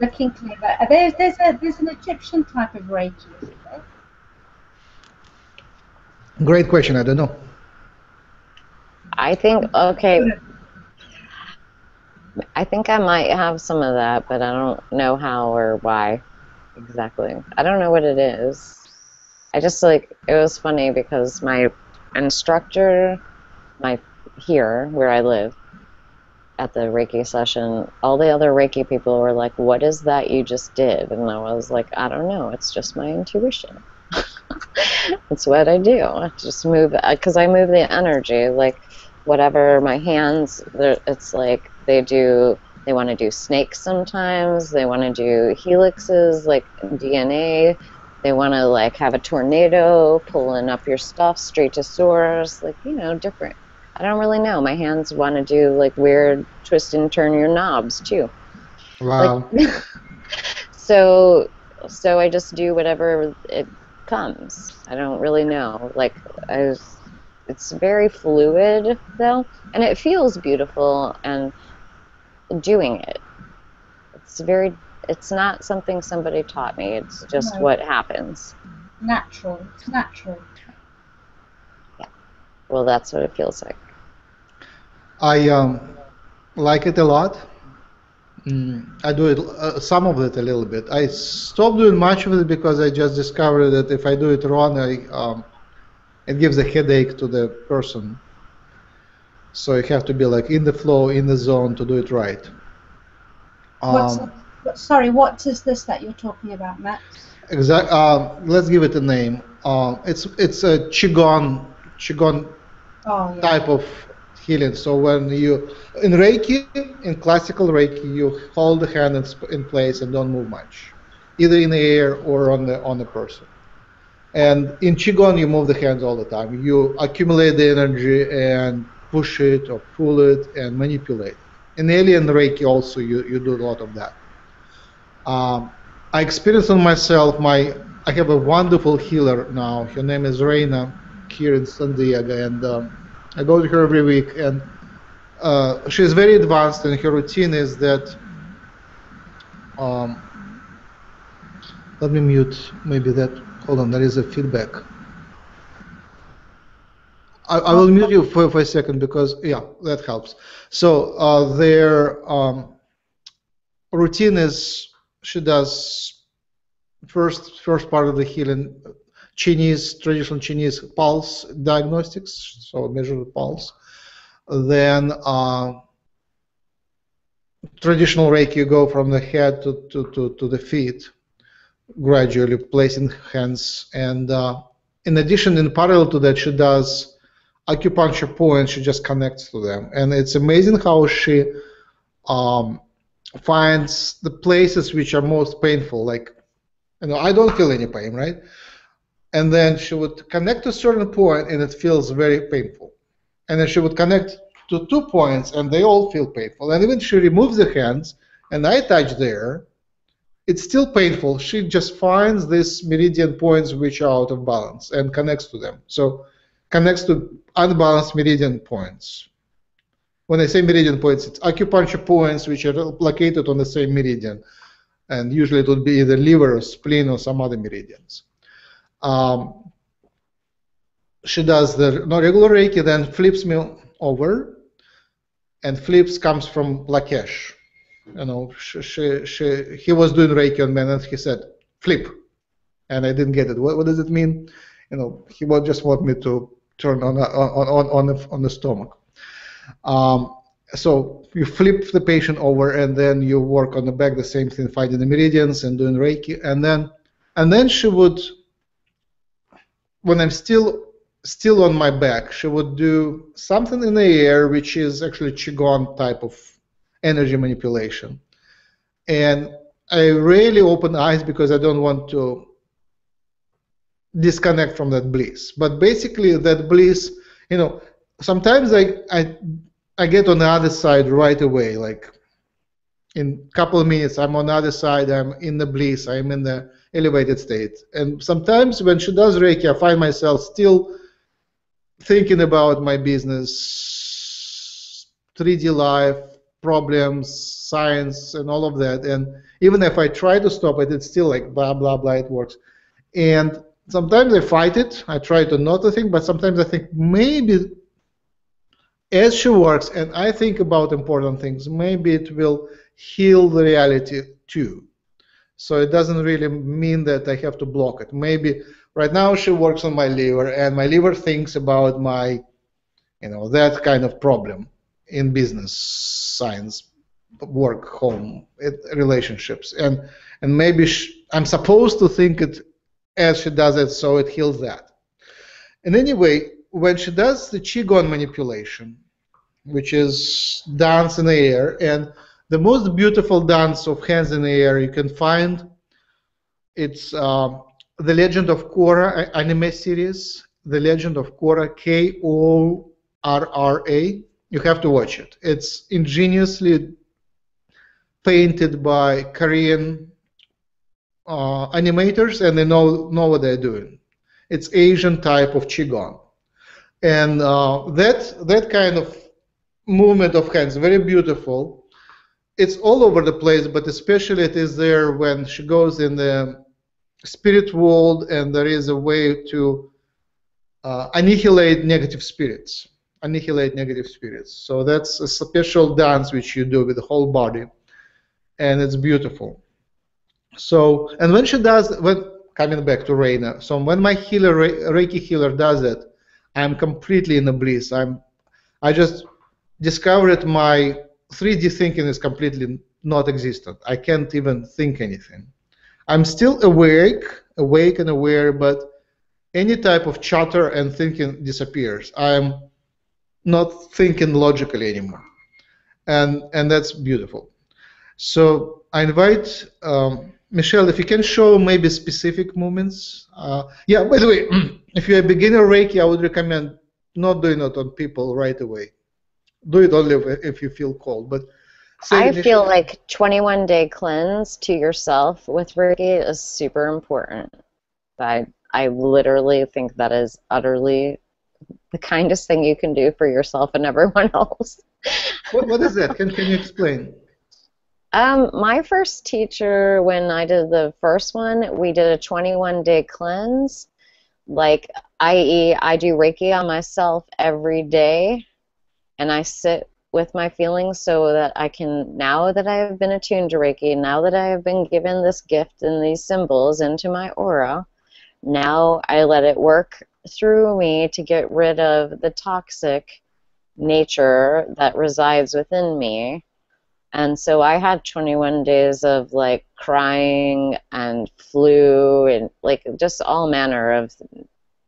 looking clever. There's there's a there's an Egyptian type of Reiki? Great question. I don't know. I think okay. I think I might have some of that, but I don't know how or why exactly. I don't know what it is. I just like it was funny because my instructor, my here where I live, at the Reiki session, all the other Reiki people were like, "What is that you just did?" And I was like, "I don't know. It's just my intuition. It's what I do. I just move uh, because I move the energy. Like whatever my hands, it's like they do. They want to do snakes sometimes. They want to do helixes, like DNA. They want to like have a tornado pulling up your stuff straight to source, like you know, different. I don't really know. My hands want to do like weird twist and turn your knobs too. Wow. Like, so, so I just do whatever it comes. I don't really know. Like, I was, it's very fluid though, and it feels beautiful. And doing it, it's very. It's not something somebody taught me. It's just No. what happens. Natural. It's natural. Yeah. Well, that's what it feels like. I um, like it a lot. Mm, I do it uh, some of it a little bit. I stopped doing much of it because I just discovered that if I do it wrong, I um, it gives a headache to the person. So you have to be like in the flow, in the zone to do it right. What's Um, what, sorry, what is this that you're talking about, Max? exact. Uh, let's give it a name. Uh, it's it's a qigong qigong Oh, yeah. type of healing. So when you in Reiki, in classical Reiki, you hold the hand in, in place and don't move much, either in the air or on the on the person. And in Qigong, you move the hands all the time. You accumulate the energy and push it or pull it and manipulate. In Alien Reiki, also you, you do a lot of that. Um, I experienced on myself. My I have a wonderful healer now. Her name is Reina here in San Diego, and um, I go to her every week. And uh, she's very advanced, and her routine is that. Um, let me mute maybe that. Hold on, there is a feedback. I, I will mute you for, for a second because yeah, that helps. So uh, their um, routine is she does first first part of the healing Chinese traditional Chinese pulse diagnostics, so measure the pulse. Then uh, traditional Reiki, you go from the head to, to, to, to the feet, gradually placing hands. And uh, in addition, in parallel to that, she does acupuncture points. She just connects to them, and it's amazing how she um, finds the places which are most painful. Like, you know, I don't feel any pain, right? And then she would connect to a certain point and it feels very painful. And then she would connect to two points and they all feel painful. And even she removes the hands and I touch there, it's still painful. She just finds these meridian points which are out of balance and connects to them. So connects to unbalanced meridian points. When I say meridian points, it's acupuncture points which are located on the same meridian. And usually it would be either liver or spleen or some other meridians. Um, she does the no regular Reiki, then flips me over, and flips comes from Lakesh. You know, she, she, she, he was doing Reiki on me, and he said, flip. And I didn't get it. What, what does it mean? You know, he would just want me to turn on, on, on, on, the, on the stomach. Um, so you flip the patient over, and then you work on the back, the same thing, finding the meridians and doing Reiki, and then and then she would when I'm still still on my back, she would do something in the air, which is actually qigong type of energy manipulation. And I rarely open eyes because I don't want to disconnect from that bliss. But basically, that bliss, you know, sometimes I I I get on the other side right away, like in a couple of minutes i'm on the other side i'm in the bliss i'm in the elevated state. And sometimes when she does reiki i find myself still thinking about my business 3d life problems science and all of that. And even if i try to stop it it's still like blah blah blah it works. And sometimes i fight it. I try to not to think but sometimes i think maybe as she works and i think about important things maybe it will heal the reality too. So it doesn't really mean that I have to block it. Maybe right now she works on my liver, and my liver thinks about my, you know, that kind of problem in business, science, work, home, it, relationships, and and maybe she, I'm supposed to think it as she does it, so it heals that. And anyway, when she does the qigong manipulation, which is dance in the air, and the most beautiful dance of hands in the air you can find. It's uh, the Legend of Korra anime series. The Legend of Korra, K O R R A. You have to watch it. It's ingeniously painted by Korean uh, animators, and they know know what they're doing. It's Asian type of qigong, and uh, that that kind of movement of hands very beautiful it's all over the place, but especially it is there when she goes in the spirit world and there is a way to uh, annihilate negative spirits. Annihilate negative spirits. So that's a special dance which you do with the whole body, and it's beautiful. So, and when she does, when coming back to Reina, so when my healer, Reiki healer does it, I'm completely in a bliss. I'm, I just discovered my 3D thinking is completely not existent. I can't even think anything. I'm still awake, awake and aware, but any type of chatter and thinking disappears. I'm not thinking logically anymore, and and that's beautiful. So I invite um, Michelle if you can show maybe specific movements. Uh, yeah. By the way, if you're a beginner Reiki, I would recommend not doing it on people right away do it only if you feel cold. But I feel like 21 day cleanse to yourself with Reiki is super important. I I literally think that is utterly the kindest thing you can do for yourself and everyone else. what, what is that? Can can you explain? Um, my first teacher, when I did the first one, we did a 21 day cleanse. Like, i.e., I do Reiki on myself every day and I sit with my feelings so that I can, now that I have been attuned to Reiki, now that I have been given this gift and these symbols into my aura, now I let it work through me to get rid of the toxic nature that resides within me. And so I had 21 days of like crying and flu and like just all manner of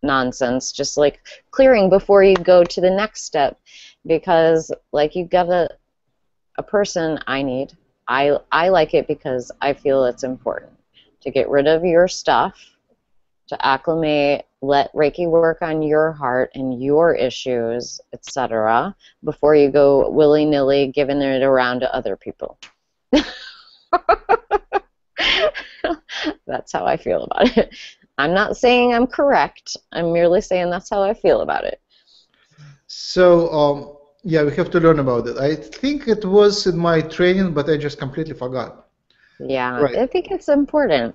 nonsense, just like clearing before you go to the next step because like you got a a person I need. I I like it because I feel it's important to get rid of your stuff, to acclimate, let Reiki work on your heart and your issues, etc. before you go willy-nilly giving it around to other people. that's how I feel about it. I'm not saying I'm correct. I'm merely saying that's how I feel about it. So, um, yeah, we have to learn about it. I think it was in my training, but I just completely forgot. Yeah, right. I think it's important.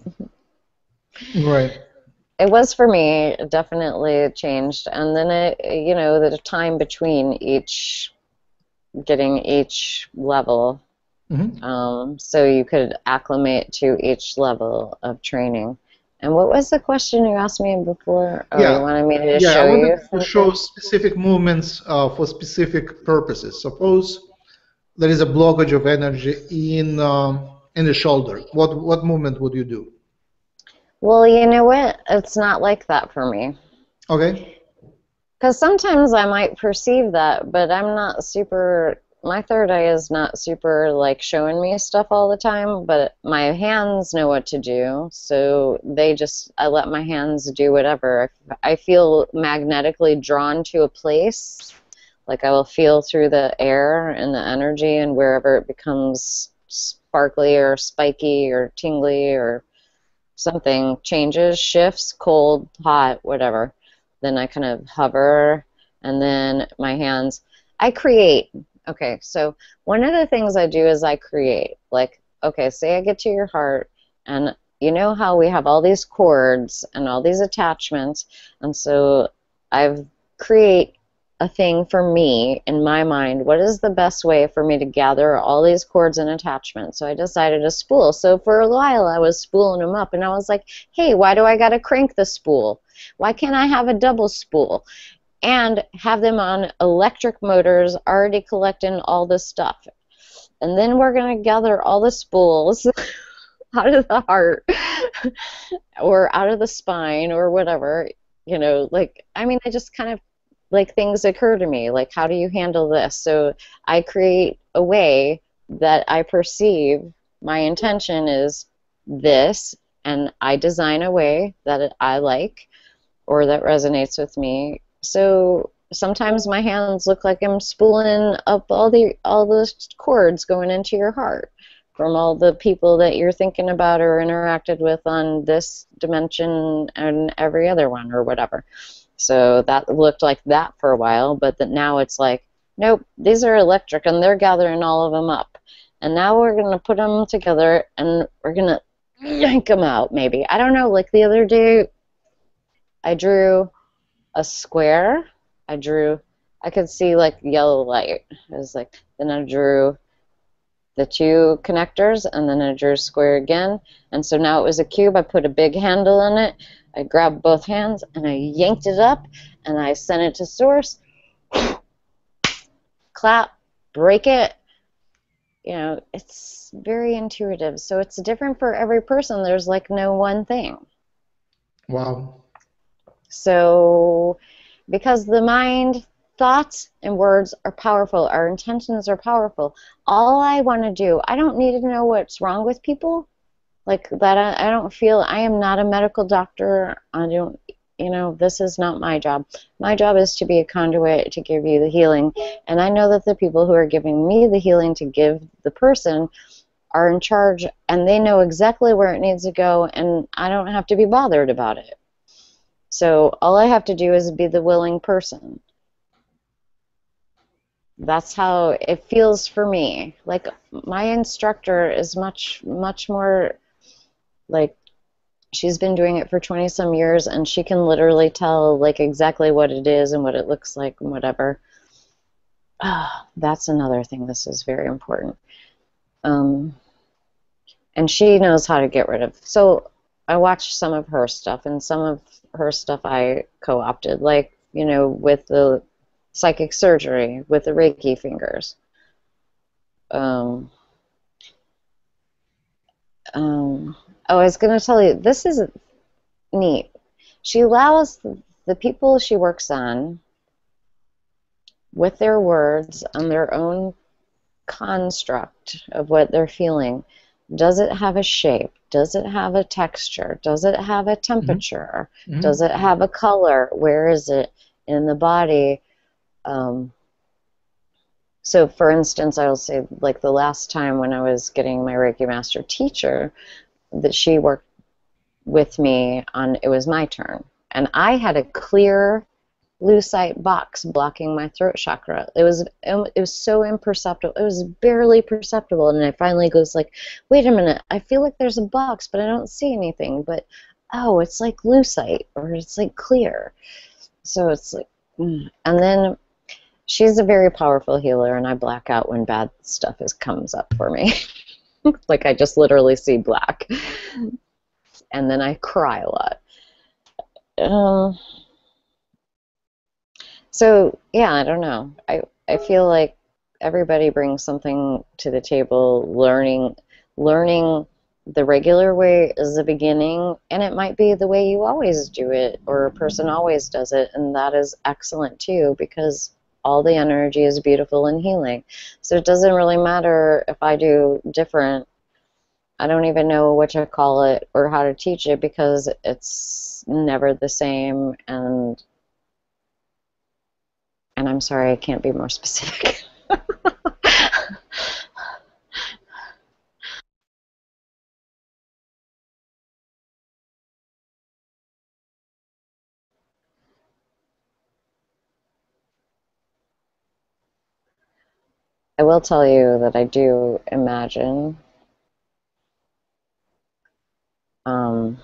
Right. It was for me, definitely changed. And then it, you know, the time between each, getting each level, mm-hmm. um, so you could acclimate to each level of training. And what was the question you asked me before? Oh, yeah. you wanted me to yeah, show I wanted you? To show specific movements uh, for specific purposes. Suppose there is a blockage of energy in uh, in the shoulder. What what movement would you do? Well, you know what? It's not like that for me. Okay. Because sometimes I might perceive that, but I'm not super. My third eye is not super like showing me stuff all the time, but my hands know what to do. So they just, I let my hands do whatever. I feel magnetically drawn to a place, like I will feel through the air and the energy, and wherever it becomes sparkly or spiky or tingly or something changes, shifts, cold, hot, whatever. Then I kind of hover, and then my hands. I create. Okay, so one of the things I do is I create. Like, okay, say I get to your heart, and you know how we have all these cords and all these attachments, and so I've create a thing for me in my mind. What is the best way for me to gather all these cords and attachments? So I decided a spool. So for a while I was spooling them up and I was like, hey, why do I got to crank the spool? Why can't I have a double spool? And have them on electric motors already collecting all this stuff. And then we're going to gather all the spools out of the heart or out of the spine or whatever. You know, like, I mean, I just kind of like things occur to me like how do you handle this so i create a way that i perceive my intention is this and i design a way that i like or that resonates with me so sometimes my hands look like i'm spooling up all the all the cords going into your heart from all the people that you're thinking about or interacted with on this dimension and every other one or whatever so that looked like that for a while, but that now it's like, nope, these are electric and they're gathering all of them up. And now we're going to put them together and we're going to yank them out maybe. I don't know, like the other day I drew a square. I drew, I could see like yellow light. It was like, then I drew the two connectors and then I drew a square again. And so now it was a cube. I put a big handle in it I grabbed both hands and I yanked it up and I sent it to source. Clap, break it. You know, it's very intuitive. So it's different for every person. There's like no one thing. Wow. So, because the mind, thoughts, and words are powerful, our intentions are powerful. All I want to do, I don't need to know what's wrong with people like that I, I don't feel I am not a medical doctor. I don't you know, this is not my job. My job is to be a conduit to give you the healing. And I know that the people who are giving me the healing to give the person are in charge and they know exactly where it needs to go and I don't have to be bothered about it. So all I have to do is be the willing person. That's how it feels for me. Like my instructor is much much more like she's been doing it for 20 some years and she can literally tell like exactly what it is and what it looks like and whatever ah, that's another thing this is very important um, and she knows how to get rid of so i watched some of her stuff and some of her stuff i co-opted like you know with the psychic surgery with the reiki fingers um, um, Oh, I was going to tell you, this is neat. She allows the people she works on with their words and their own construct of what they're feeling. Does it have a shape? Does it have a texture? Does it have a temperature? Mm-hmm. Does it have a color? Where is it in the body? Um, so, for instance, I will say, like the last time when I was getting my Reiki Master teacher, that she worked with me on it was my turn and i had a clear lucite box blocking my throat chakra. It was it was so imperceptible. It was barely perceptible. And i finally goes like wait a minute. I feel like there's a box but i don't see anything. But oh it's like lucite or it's like clear. So it's like mm. and then she's a very powerful healer and i black out when bad stuff is comes up for me. Like I just literally see black. And then I cry a lot. Um, so yeah, I don't know. I I feel like everybody brings something to the table. Learning, learning the regular way is the beginning, and it might be the way you always do it, or a person always does it, and that is excellent too because all the energy is beautiful and healing. So it doesn't really matter if I do different. I don't even know what to call it or how to teach it because it's never the same and and I'm sorry I can't be more specific. I will tell you that I do imagine um,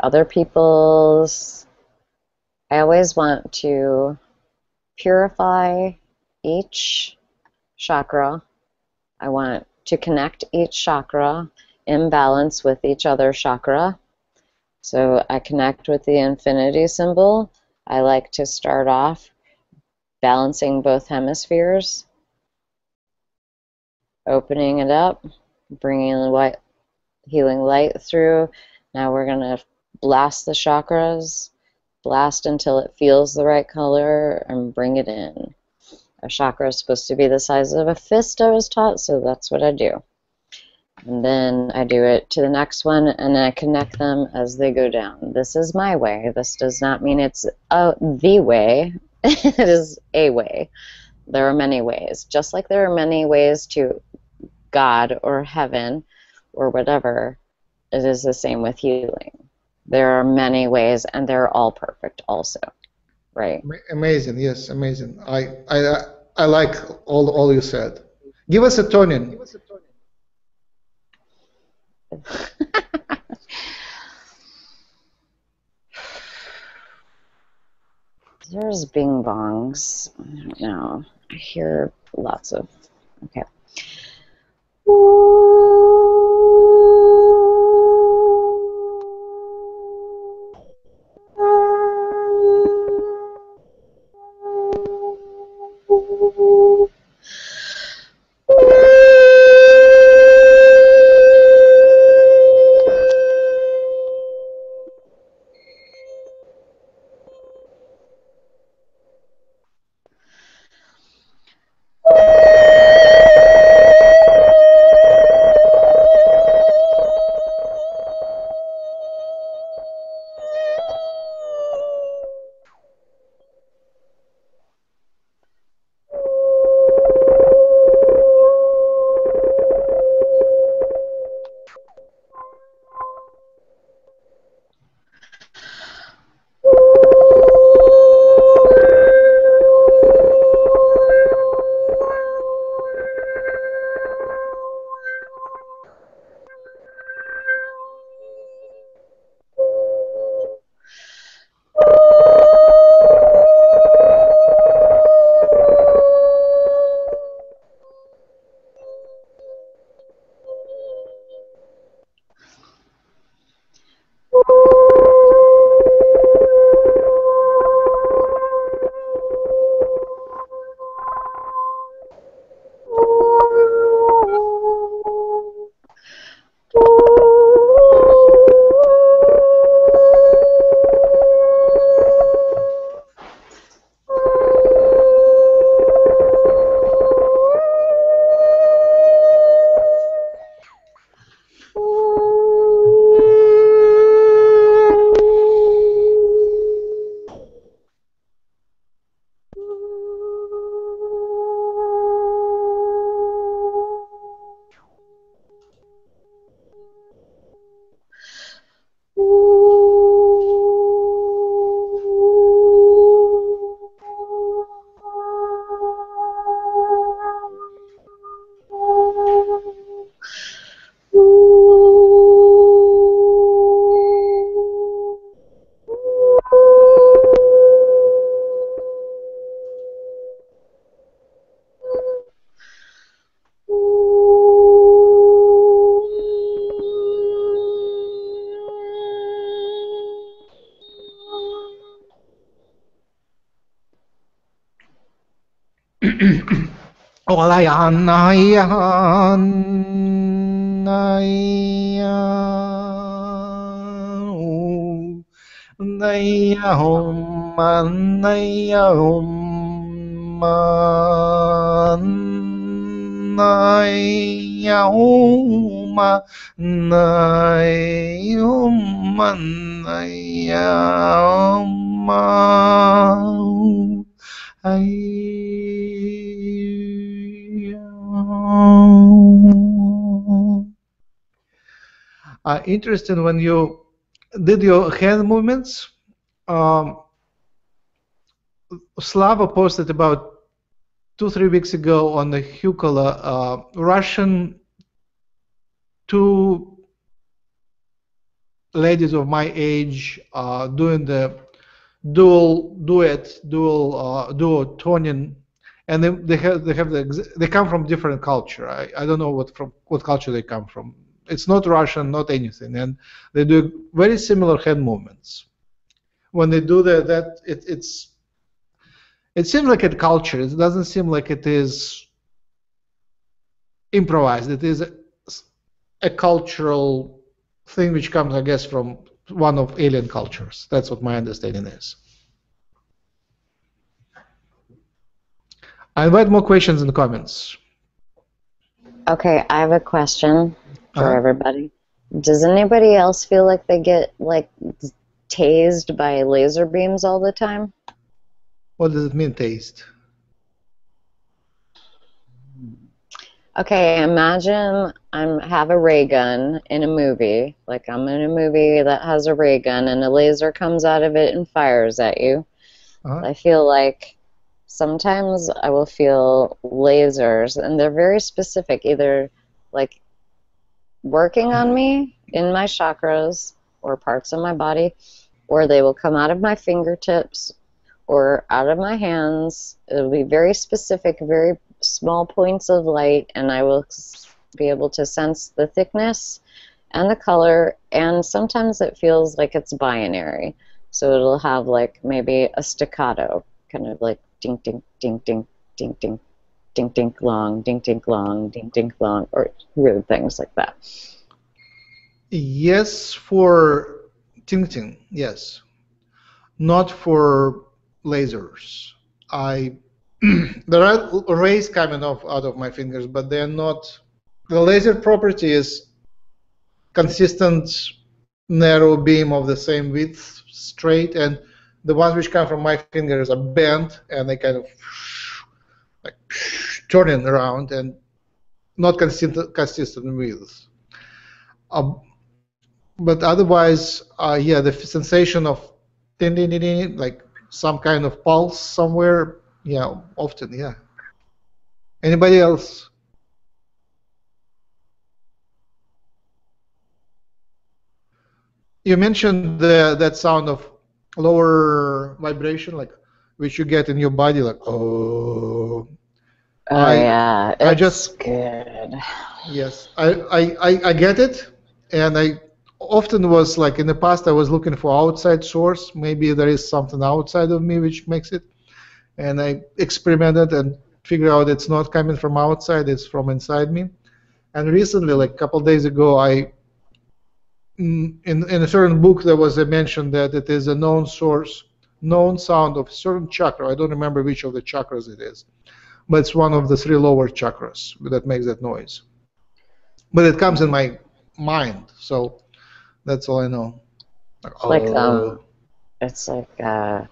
other people's. I always want to purify each chakra. I want to connect each chakra in balance with each other chakra. So I connect with the infinity symbol. I like to start off balancing both hemispheres opening it up, bringing the white healing light through. Now we're going to blast the chakras, blast until it feels the right color, and bring it in. A chakra is supposed to be the size of a fist, I was taught, so that's what I do. And then I do it to the next one, and I connect them as they go down. This is my way. This does not mean it's a, the way. it is a way. There are many ways. Just like there are many ways to God or heaven or whatever, it is the same with healing. There are many ways, and they're all perfect, also, right? Amazing, yes, amazing. I I I like all all you said. Give us a tonin. There's bing bongs. I don't know. I hear lots of. Okay. Walayan يوم يوم يوم أي Uh, interesting when you did your hand movements. Um, Slava posted about two three weeks ago on the Hucolo uh, Russian two ladies of my age uh, doing the dual duet dual uh, duo toning and they, they have they have the they come from different culture. I, I don't know what from what culture they come from. It's not Russian not anything. And they do very similar hand movements. When they do that that it, it's it seems like a culture. It doesn't seem like it is improvised. It is a, a cultural thing which comes I guess from one of alien cultures. That's what my understanding is. I invite more questions in the comments. Okay, I have a question for Uh-huh. everybody. Does anybody else feel like they get like tased by laser beams all the time? What does it mean, taste? Okay, imagine I'm have a ray gun in a movie. Like I'm in a movie that has a ray gun and a laser comes out of it and fires at you. Uh-huh. I feel like sometimes I will feel lasers and they're very specific, either like working on me in my chakras or parts of my body, or they will come out of my fingertips or out of my hands. It'll be very specific, very small points of light, and I will be able to sense the thickness and the color, and sometimes it feels like it's binary. So it'll have like maybe a staccato, kind of like ding ding ding ding ding ding ding ding long, ding ding long, ding ding long, or weird things like that. Yes, for ting ting. Yes, not for lasers. I there are rays coming off out of my fingers, but they're not. The laser property is consistent narrow beam of the same width, straight, and the ones which come from my fingers are bent and they kind of like turning around and not consistent consistent width. Uh, but otherwise, uh, yeah, the sensation of ding, ding, ding, ding, like some kind of pulse somewhere, yeah, often, yeah. Anybody else? You mentioned the, that sound of lower vibration, like which you get in your body, like oh. Oh I- yeah, I just- good. Yes, I, I, I, I get it, and I often was like in the past I was looking for outside source. Maybe there is something outside of me which makes it, and I experimented and figured out it's not coming from outside; it's from inside me. And recently, like a couple days ago, I in in a certain book there was a mention that it is a known source, known sound of a certain chakra. I don't remember which of the chakras it is, but it's one of the three lower chakras that makes that noise but it comes in my mind, so that's all I know. Like, Oh, um, It's like uh,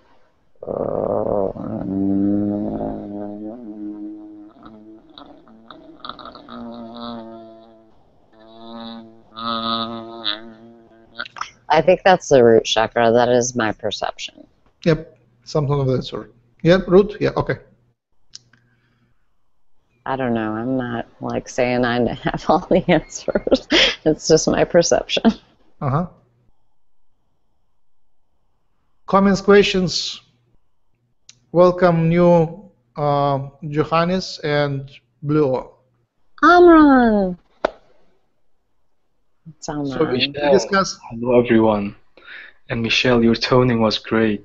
I think that's the root chakra. That is my perception. yep, something of that sort. Yep, root. Yeah, okay. I don't know. I'm not like saying I have all the answers. It's just my perception. Uh huh. Comments, questions. Welcome, new uh, Johannes and Blue. Amran. It's So Amran. we discuss. Hello, everyone. And Michelle, your toning was great.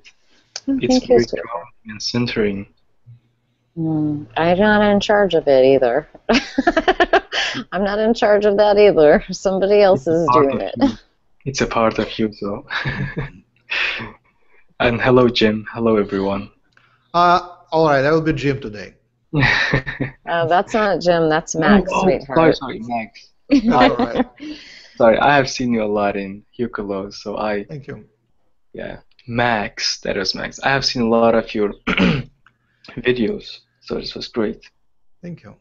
It's Thank very sweetheart. calming and centering. Mm, I'm not in charge of it either. I'm not in charge of that either. Somebody else is doing it. you. It's a part of you, so. and hello, Jim. Hello, everyone. Uh, all right, that will be Jim today. Uh, that's not Jim. That's Max, Oh, sweetheart. Sorry, sorry, Max. All right. Sorry, I have seen you a lot in Hucolo, so I, Thank you. yeah, Max, that was Max. I have seen a lot of your videos, so this was great. Thank you.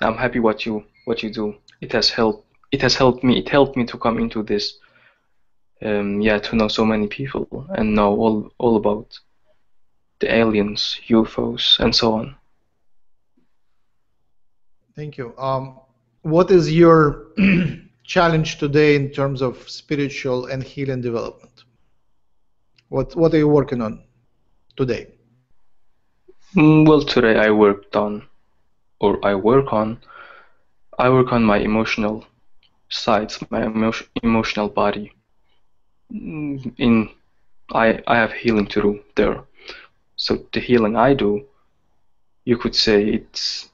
I'm happy what you what you do. It has helped. It has helped me. It helped me to come into this. Um, yeah, to know so many people and know all all about the aliens, UFOs, and so on. Thank you. Um, what is your challenge today in terms of spiritual and healing development? What What are you working on today? Mm, Well, today I worked on, or I work on, I work on my emotional sides, my emo- emotional body. Mm, In, I I have healing to do there. So the healing I do, you could say it's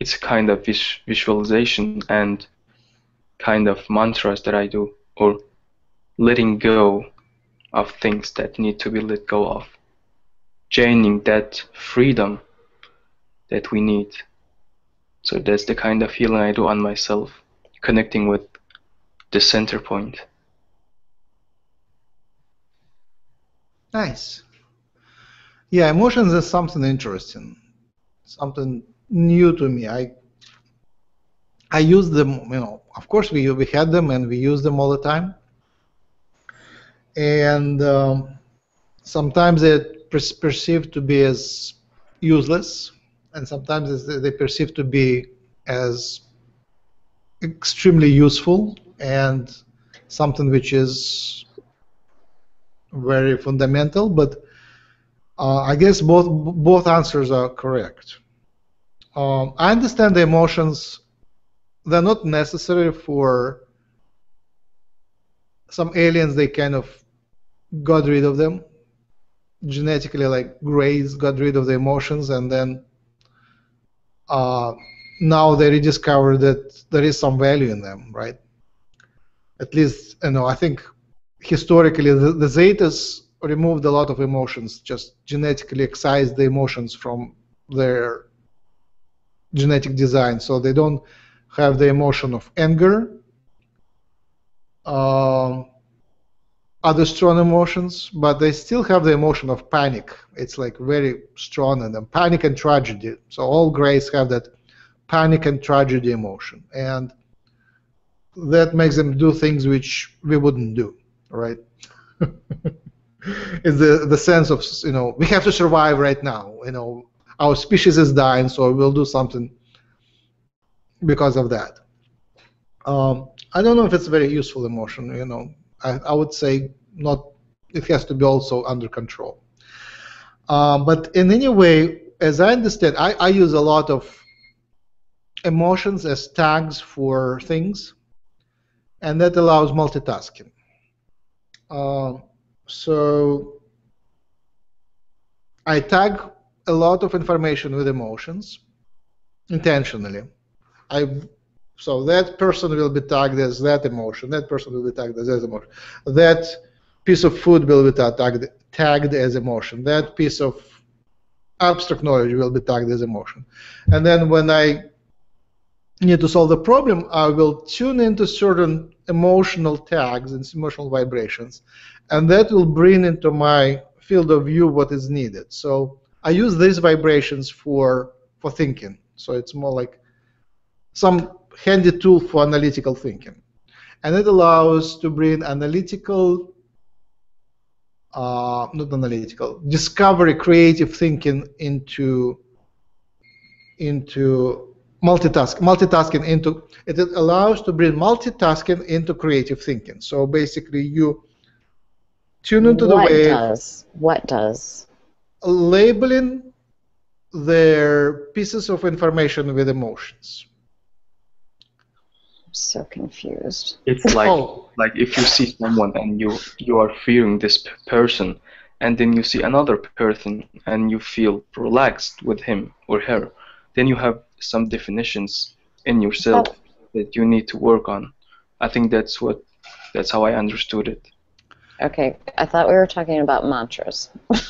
it's a kind of vis- visualization and kind of mantras that I do, or letting go of things that need to be let go of gaining that freedom that we need. So that's the kind of healing I do on myself, connecting with the center point. Nice. Yeah, emotions is something interesting, something new to me. I I use them, you know. Of course, we we had them and we use them all the time, and um, sometimes they're per- perceived to be as useless, and sometimes they perceive to be as extremely useful and something which is very fundamental. But uh, I guess both both answers are correct. Um, I understand the emotions; they're not necessary for some aliens. They kind of got rid of them genetically, like Greys got rid of the emotions, and then uh, now they rediscovered that there is some value in them, right? At least, you know, I think historically the, the Zetas removed a lot of emotions, just genetically excised the emotions from their genetic design, so they don't have the emotion of anger, um, other strong emotions, but they still have the emotion of panic. It's like very strong in them, panic and tragedy. So all Greys have that panic and tragedy emotion, and that makes them do things which we wouldn't do, right? it's the the sense of you know we have to survive right now. You know our species is dying, so we'll do something because of that. Um, I don't know if it's a very useful emotion. You know, I, I would say not. It has to be also under control. Um, but in any way, as I understand, I, I use a lot of emotions as tags for things, and that allows multitasking. Uh, so I tag a lot of information with emotions intentionally. I so that person will be tagged as that emotion. That person will be tagged as that emotion. That piece of food will be tagged tagged as emotion. That piece of abstract knowledge will be tagged as emotion. And then when I need to solve the problem, I will tune into certain emotional tags and emotional vibrations, and that will bring into my field of view what is needed. So I use these vibrations for for thinking. So it's more like some handy tool for analytical thinking, and it allows to bring analytical, uh, not analytical, discovery, creative thinking into into multitask multitasking into it allows to bring multitasking into creative thinking. So basically, you tune into the what wave, does? What does? labeling their pieces of information with emotions. I'm so confused. It's like Oh. like if you see someone and you you are fearing this p- person, and then you see another person and you feel relaxed with him or her, then you have some definitions in yourself that you need to work on. I think that's what that's how I understood it. Okay, I thought we were talking about mantras.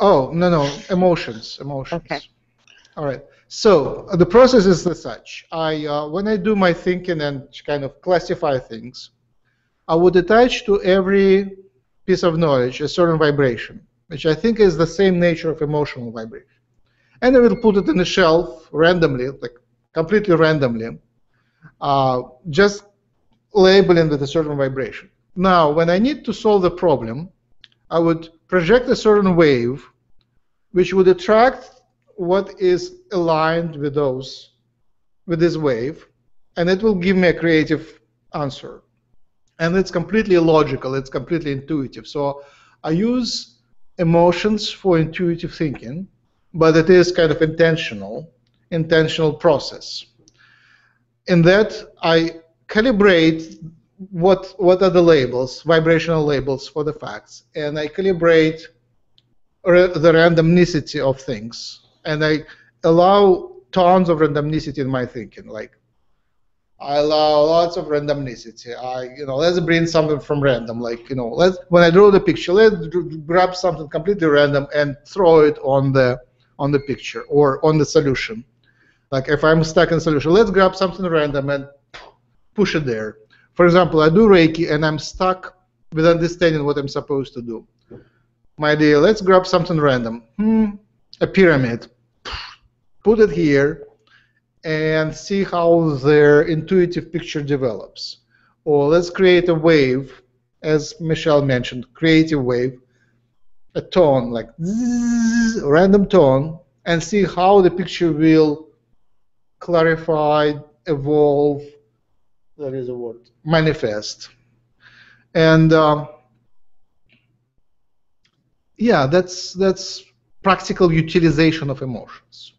Oh no no emotions emotions. Okay. All right. So uh, the process is the such. I uh, when I do my thinking and kind of classify things, I would attach to every piece of knowledge a certain vibration, which I think is the same nature of emotional vibration, and I will put it in a shelf randomly, like completely randomly, uh, just labeling with a certain vibration. Now, when I need to solve the problem, I would project a certain wave which would attract what is aligned with those with this wave and it will give me a creative answer. And it's completely logical it's completely intuitive. So i use emotions for intuitive thinking but it is kind of intentional intentional process. In that i calibrate what what are the labels, vibrational labels for the facts, and I calibrate the randomnicity of things, and I allow tons of randomnicity in my thinking. Like I allow lots of randomnicity. I you know let's bring something from random. Like you know let's when I draw the picture, let's grab something completely random and throw it on the on the picture or on the solution. Like if I'm stuck in solution, let's grab something random and push it there for example, I do Reiki and I'm stuck with understanding what I'm supposed to do. My idea, let's grab something random. Hmm, a pyramid. Put it here and see how their intuitive picture develops. Or let's create a wave, as Michelle mentioned, creative wave, a tone, like zzz, random tone, and see how the picture will clarify, evolve, there is a word manifest and um, yeah that's that's practical utilization of emotions.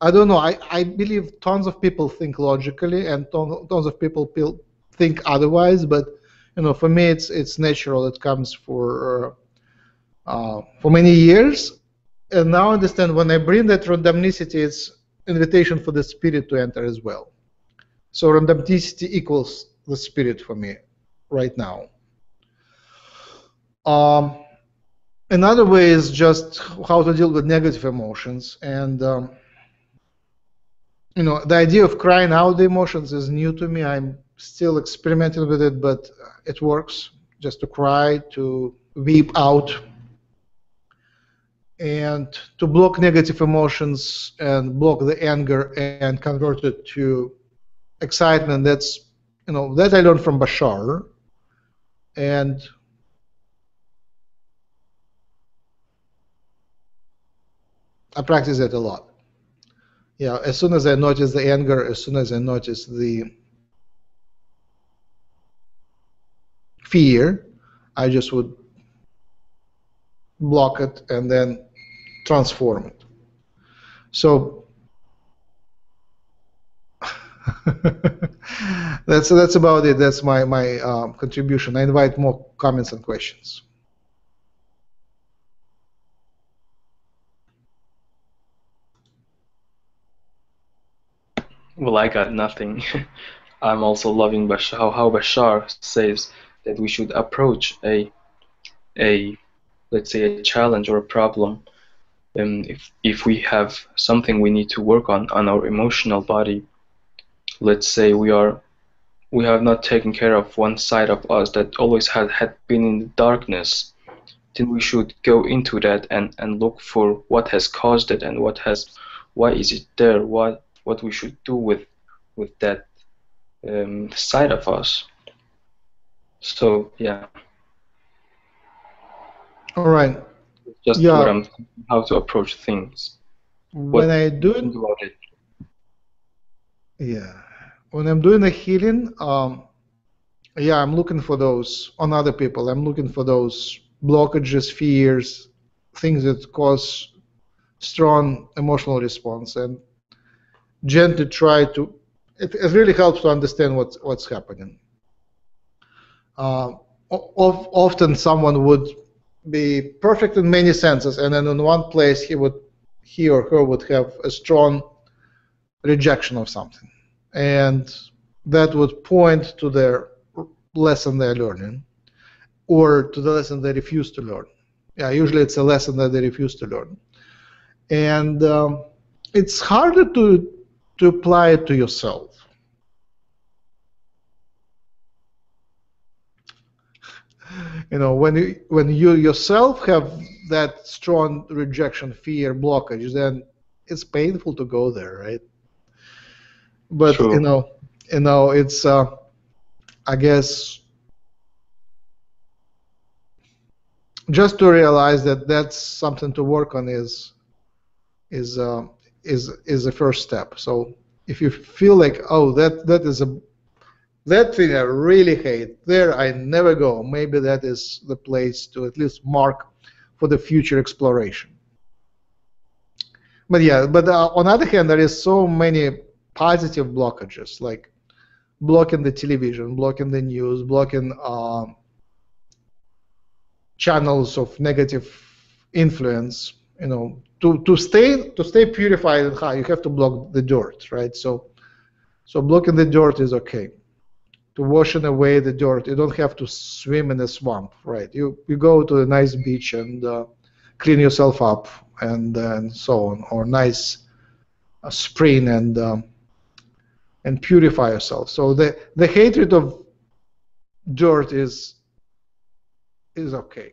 I don't know. I, I believe tons of people think logically and tons, tons of people think otherwise but you know for me it's it's natural. It comes for uh, for many years. And now I understand when i bring that randomnicity it's invitation for the spirit to enter as well. So randomicity equals the spirit for me right now. Um, another way is just how to deal with negative emotions. And, um, you know, the idea of crying out the emotions is new to me. I'm still experimenting with it, but it works just to cry, to weep out, and to block negative emotions and block the anger and convert it to excitement that's you know that I learned from Bashar and I practice it a lot. Yeah, as soon as I notice the anger, as soon as I notice the fear, I just would block it and then transform it. So that's that's about it. That's my my um, contribution. I invite more comments and questions. Well, I got nothing. I'm also loving Bashar, how, Bashar says that we should approach a a let's say a challenge or a problem um, if if we have something we need to work on on our emotional body. Let's say we are we have not taken care of one side of us that always had, had been in the darkness. Then we should go into that and, and look for what has caused it and what has why is it there? What what we should do with with that um, side of us. So yeah. All right. Just yeah. what I'm how to approach things. When what I do it, about it? Yeah. When I'm doing the healing, um, yeah, I'm looking for those on other people. I'm looking for those blockages, fears, things that cause strong emotional response, and gently try to. It, it really helps to understand what's what's happening. Uh, of, often, someone would be perfect in many senses, and then in one place he would, he or her would have a strong rejection of something and that would point to their lesson they're learning, or to the lesson they refuse to learn. Yeah, usually it's a lesson that they refuse to learn, and um, it's harder to to apply it to yourself. You know, when you when you yourself have that strong rejection, fear, blockage, then it's painful to go there, right? But True. you know, you know, it's uh, I guess just to realize that that's something to work on is is uh, is is the first step. So if you feel like oh that that is a that thing I really hate there I never go maybe that is the place to at least mark for the future exploration. But yeah, but uh, on the other hand, there is so many positive blockages, like blocking the television, blocking the news, blocking uh, channels of negative influence. You know, to, to stay to stay purified and high, you have to block the dirt, right? So, so blocking the dirt is okay. To washing away the dirt, you don't have to swim in a swamp, right? You you go to a nice beach and uh, clean yourself up and and so on, or nice uh, spring and um, and purify yourself. So the the hatred of dirt is is okay.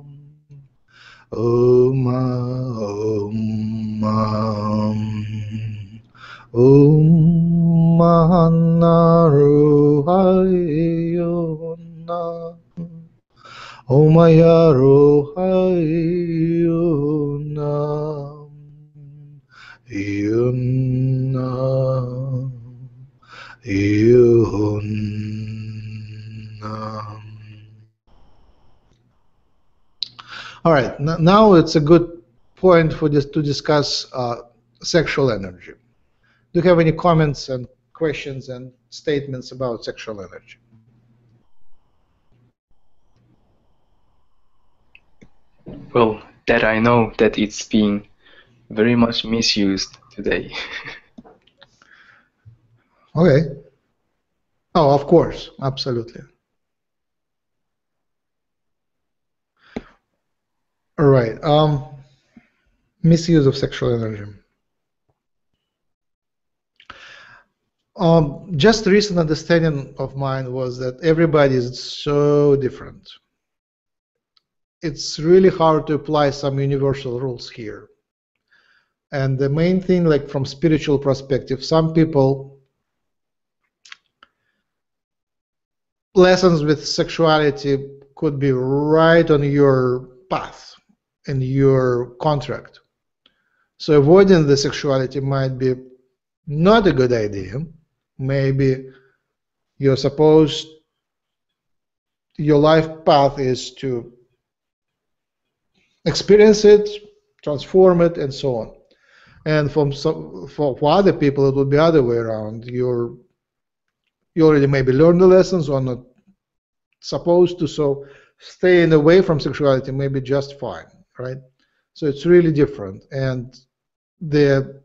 ayama Oma Oma Om Naru Hayona All right, n- now it's a good point for this to discuss uh, sexual energy. Do you have any comments and questions and statements about sexual energy? Well, that I know that it's being very much misused today. Okay. Oh, of course, absolutely. All right. Um, misuse of sexual energy. Um, just recent understanding of mine was that everybody is so different. It's really hard to apply some universal rules here. And the main thing, like from spiritual perspective, some people lessons with sexuality could be right on your path in your contract. So avoiding the sexuality might be not a good idea. Maybe you're supposed your life path is to experience it, transform it, and so on. And from some, for, for other people, it would be other way around. You're you already maybe learned the lessons or not supposed to, so staying away from sexuality may be just fine, right? So it's really different, and the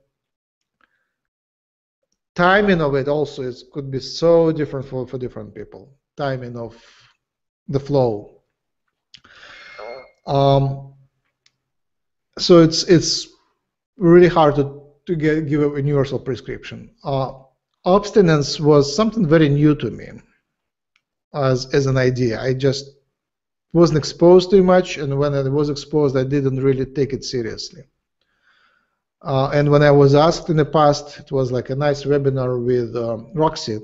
timing of it also is could be so different for, for different people. Timing of the flow. Um, so it's it's really hard to, to get, give a universal prescription. Uh, abstinence was something very new to me as, as an idea. I just wasn't exposed to much, and when I was exposed, I didn't really take it seriously. Uh, and when I was asked in the past, it was like a nice webinar with um, Roxy.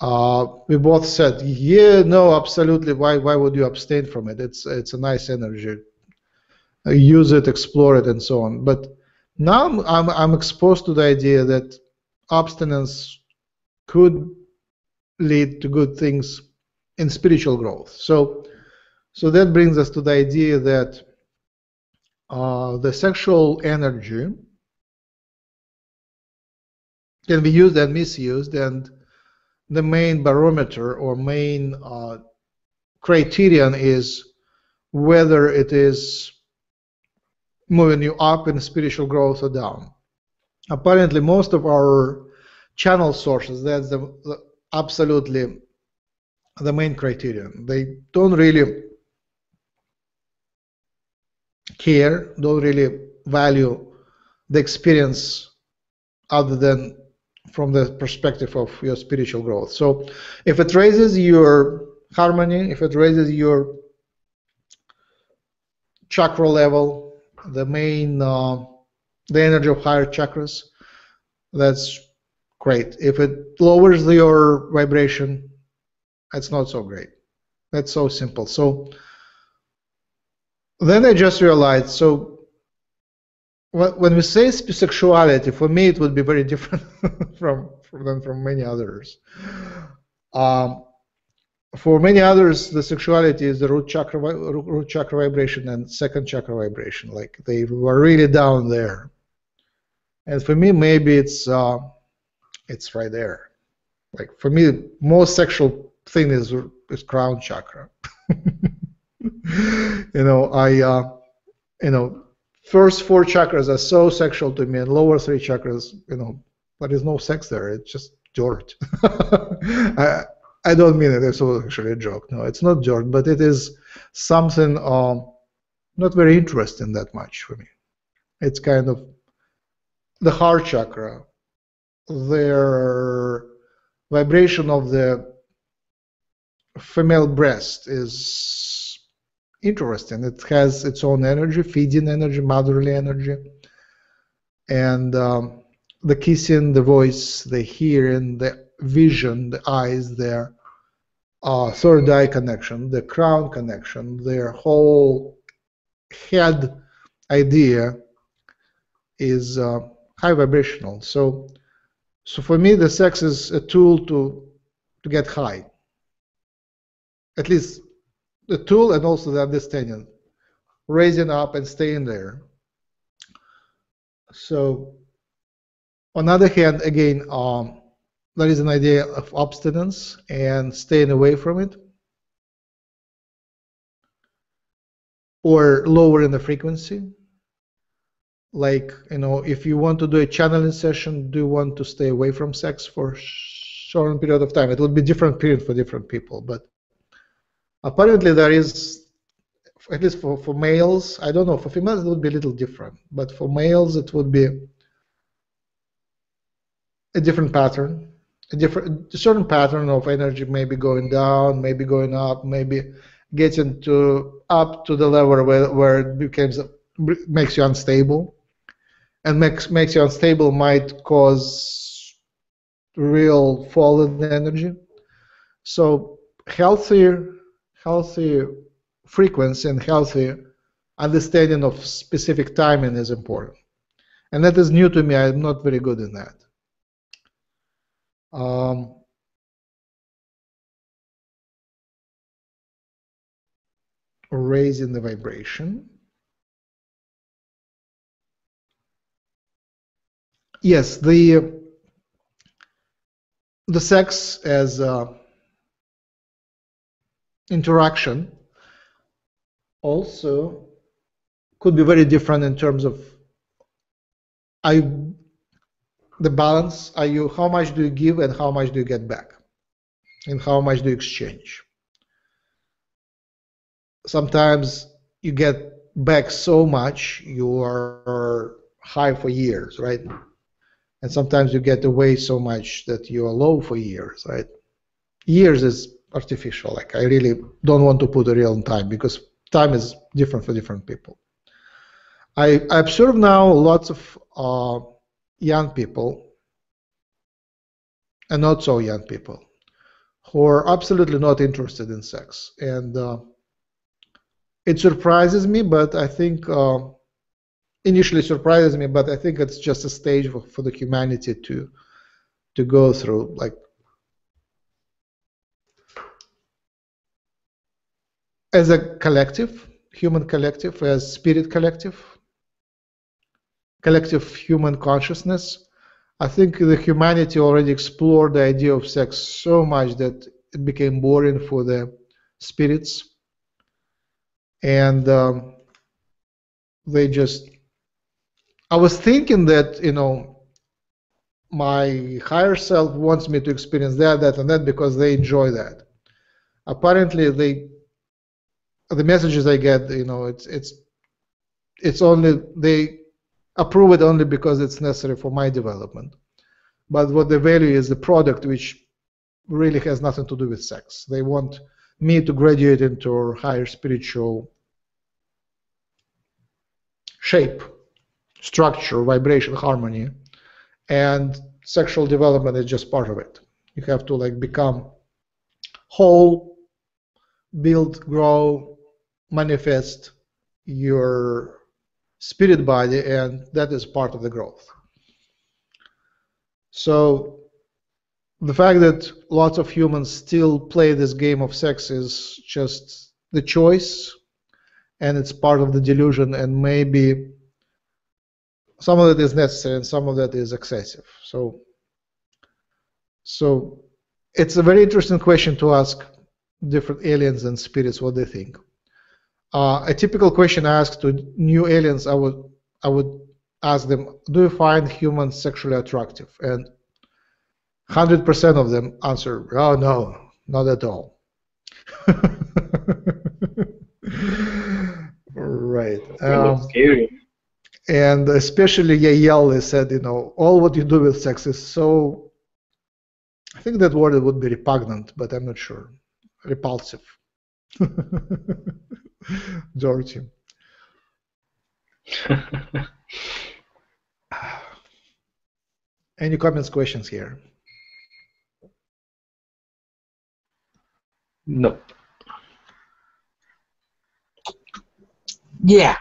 Uh, we both said, "Yeah, no, absolutely. Why, why would you abstain from it? It's, it's a nice energy. Use it, explore it, and so on." But now I'm, I'm exposed to the idea that abstinence could lead to good things in spiritual growth. So, so that brings us to the idea that uh, the sexual energy can be used and misused, and the main barometer or main uh, criterion is whether it is moving you up in spiritual growth or down. Apparently, most of our channel sources, that's the, the absolutely the main criterion. They don't really care, don't really value the experience other than from the perspective of your spiritual growth. So if it raises your harmony, if it raises your chakra level, the main, uh, the energy of higher chakras, that's great. If it lowers your vibration, it's not so great. That's so simple. So then I just realized, so when we say sexuality, for me it would be very different from, from than from many others. Um, for many others, the sexuality is the root chakra, root chakra vibration and second chakra vibration. Like they were really down there. And for me, maybe it's uh, it's right there. Like for me, most sexual thing is is crown chakra. you know, I uh, you know, first four chakras are so sexual to me, and lower three chakras, you know, but there is no sex there. It's just dirt. I, I don't mean it. It's actually a joke. No, it's not dirt, but it is something um, not very interesting that much for me. It's kind of the heart chakra, their vibration of the female breast is interesting. It has its own energy, feeding energy, motherly energy, and um, the kissing, the voice, the hearing, the vision, the eyes, their uh, third eye connection, the crown connection, their whole head idea is uh, high vibrational. So, so for me, the sex is a tool to to get high. At least the tool and also the understanding, raising up and staying there. So, on the other hand, again, um, there is an idea of abstinence and staying away from it, or lowering the frequency like you know if you want to do a channeling session do you want to stay away from sex for a short period of time it will be different period for different people but apparently there is at least for, for males i don't know for females it would be a little different but for males it would be a different pattern a different a certain pattern of energy maybe going down maybe going up maybe getting to up to the level where, where it becomes makes you unstable and makes makes you unstable might cause real fall in energy. So healthy, healthy frequency and healthy understanding of specific timing is important. And that is new to me. I'm not very good in that. Um, raising the vibration. yes, the the sex as uh, interaction also could be very different in terms of I the balance are you how much do you give and how much do you get back? And how much do you exchange? Sometimes you get back so much you are high for years right? And sometimes you get away so much that you are low for years, right? Years is artificial. Like I really don't want to put a real time because time is different for different people. I, I observe now lots of uh, young people and not so young people who are absolutely not interested in sex, and uh, it surprises me. But I think uh, initially surprises me, but I think it's just a stage for, for the humanity to to go through. Like as a collective, human collective, as spirit collective, collective human consciousness, I think the humanity already explored the idea of sex so much that it became boring for the spirits. And um, they just, I was thinking that, you know, my higher self wants me to experience that, that, and that because they enjoy that. Apparently, they, the messages I get, you know, it's it's it's only they approve it only because it's necessary for my development. But what they value is the product, which really has nothing to do with sex. They want me to graduate into a higher spiritual shape, structure, vibration, harmony, and sexual development is just part of it. You have to like become whole, build, grow, manifest your spirit body, and that is part of the growth. So the fact that lots of humans still play this game of sex is just the choice, and it's part of the delusion, and maybe some of it is necessary and some of that is excessive. So, so it's a very interesting question to ask different aliens and spirits what they think. Uh, a typical question asked to new aliens, I would I would ask them, do you find humans sexually attractive? And 100% of them answer, oh no, not at all. right. Um. And especially Yahyel said, you know, all what you do with sex is so. I think that word would be repugnant, but I'm not sure. Repulsive. Dorothy. Any comments, questions here? No. Yeah.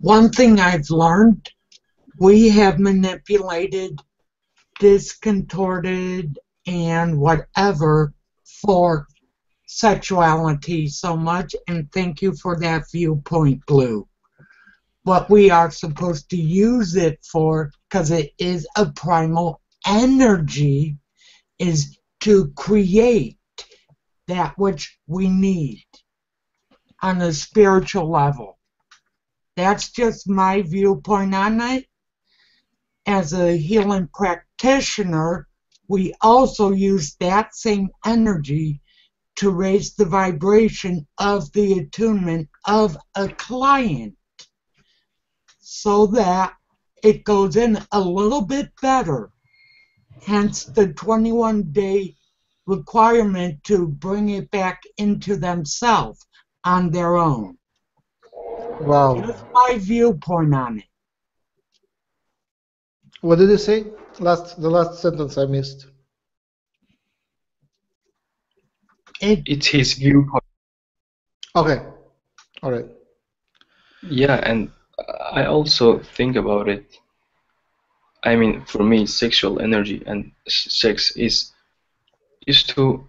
One thing I've learned, we have manipulated, discontorted, and whatever for sexuality so much, and thank you for that viewpoint, Blue. What we are supposed to use it for, because it is a primal energy, is to create that which we need on a spiritual level. That's just my viewpoint on it. As a healing practitioner, we also use that same energy to raise the vibration of the attunement of a client so that it goes in a little bit better. Hence the 21 day requirement to bring it back into themselves on their own. Wow. That's my viewpoint on it. What did you say? Last the last sentence I missed. It, it's his viewpoint. Okay. All right. Yeah, and I also think about it. I mean, for me, sexual energy and sex is is to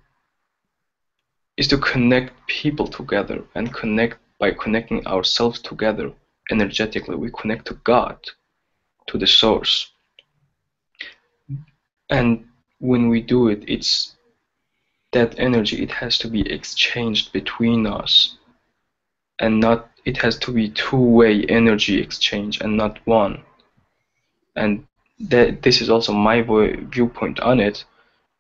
is to connect people together and connect by connecting ourselves together energetically. We connect to God, to the source. And when we do it, it's that energy it has to be exchanged between us and not it has to be two-way energy exchange and not one. And that this is also my viewpoint on it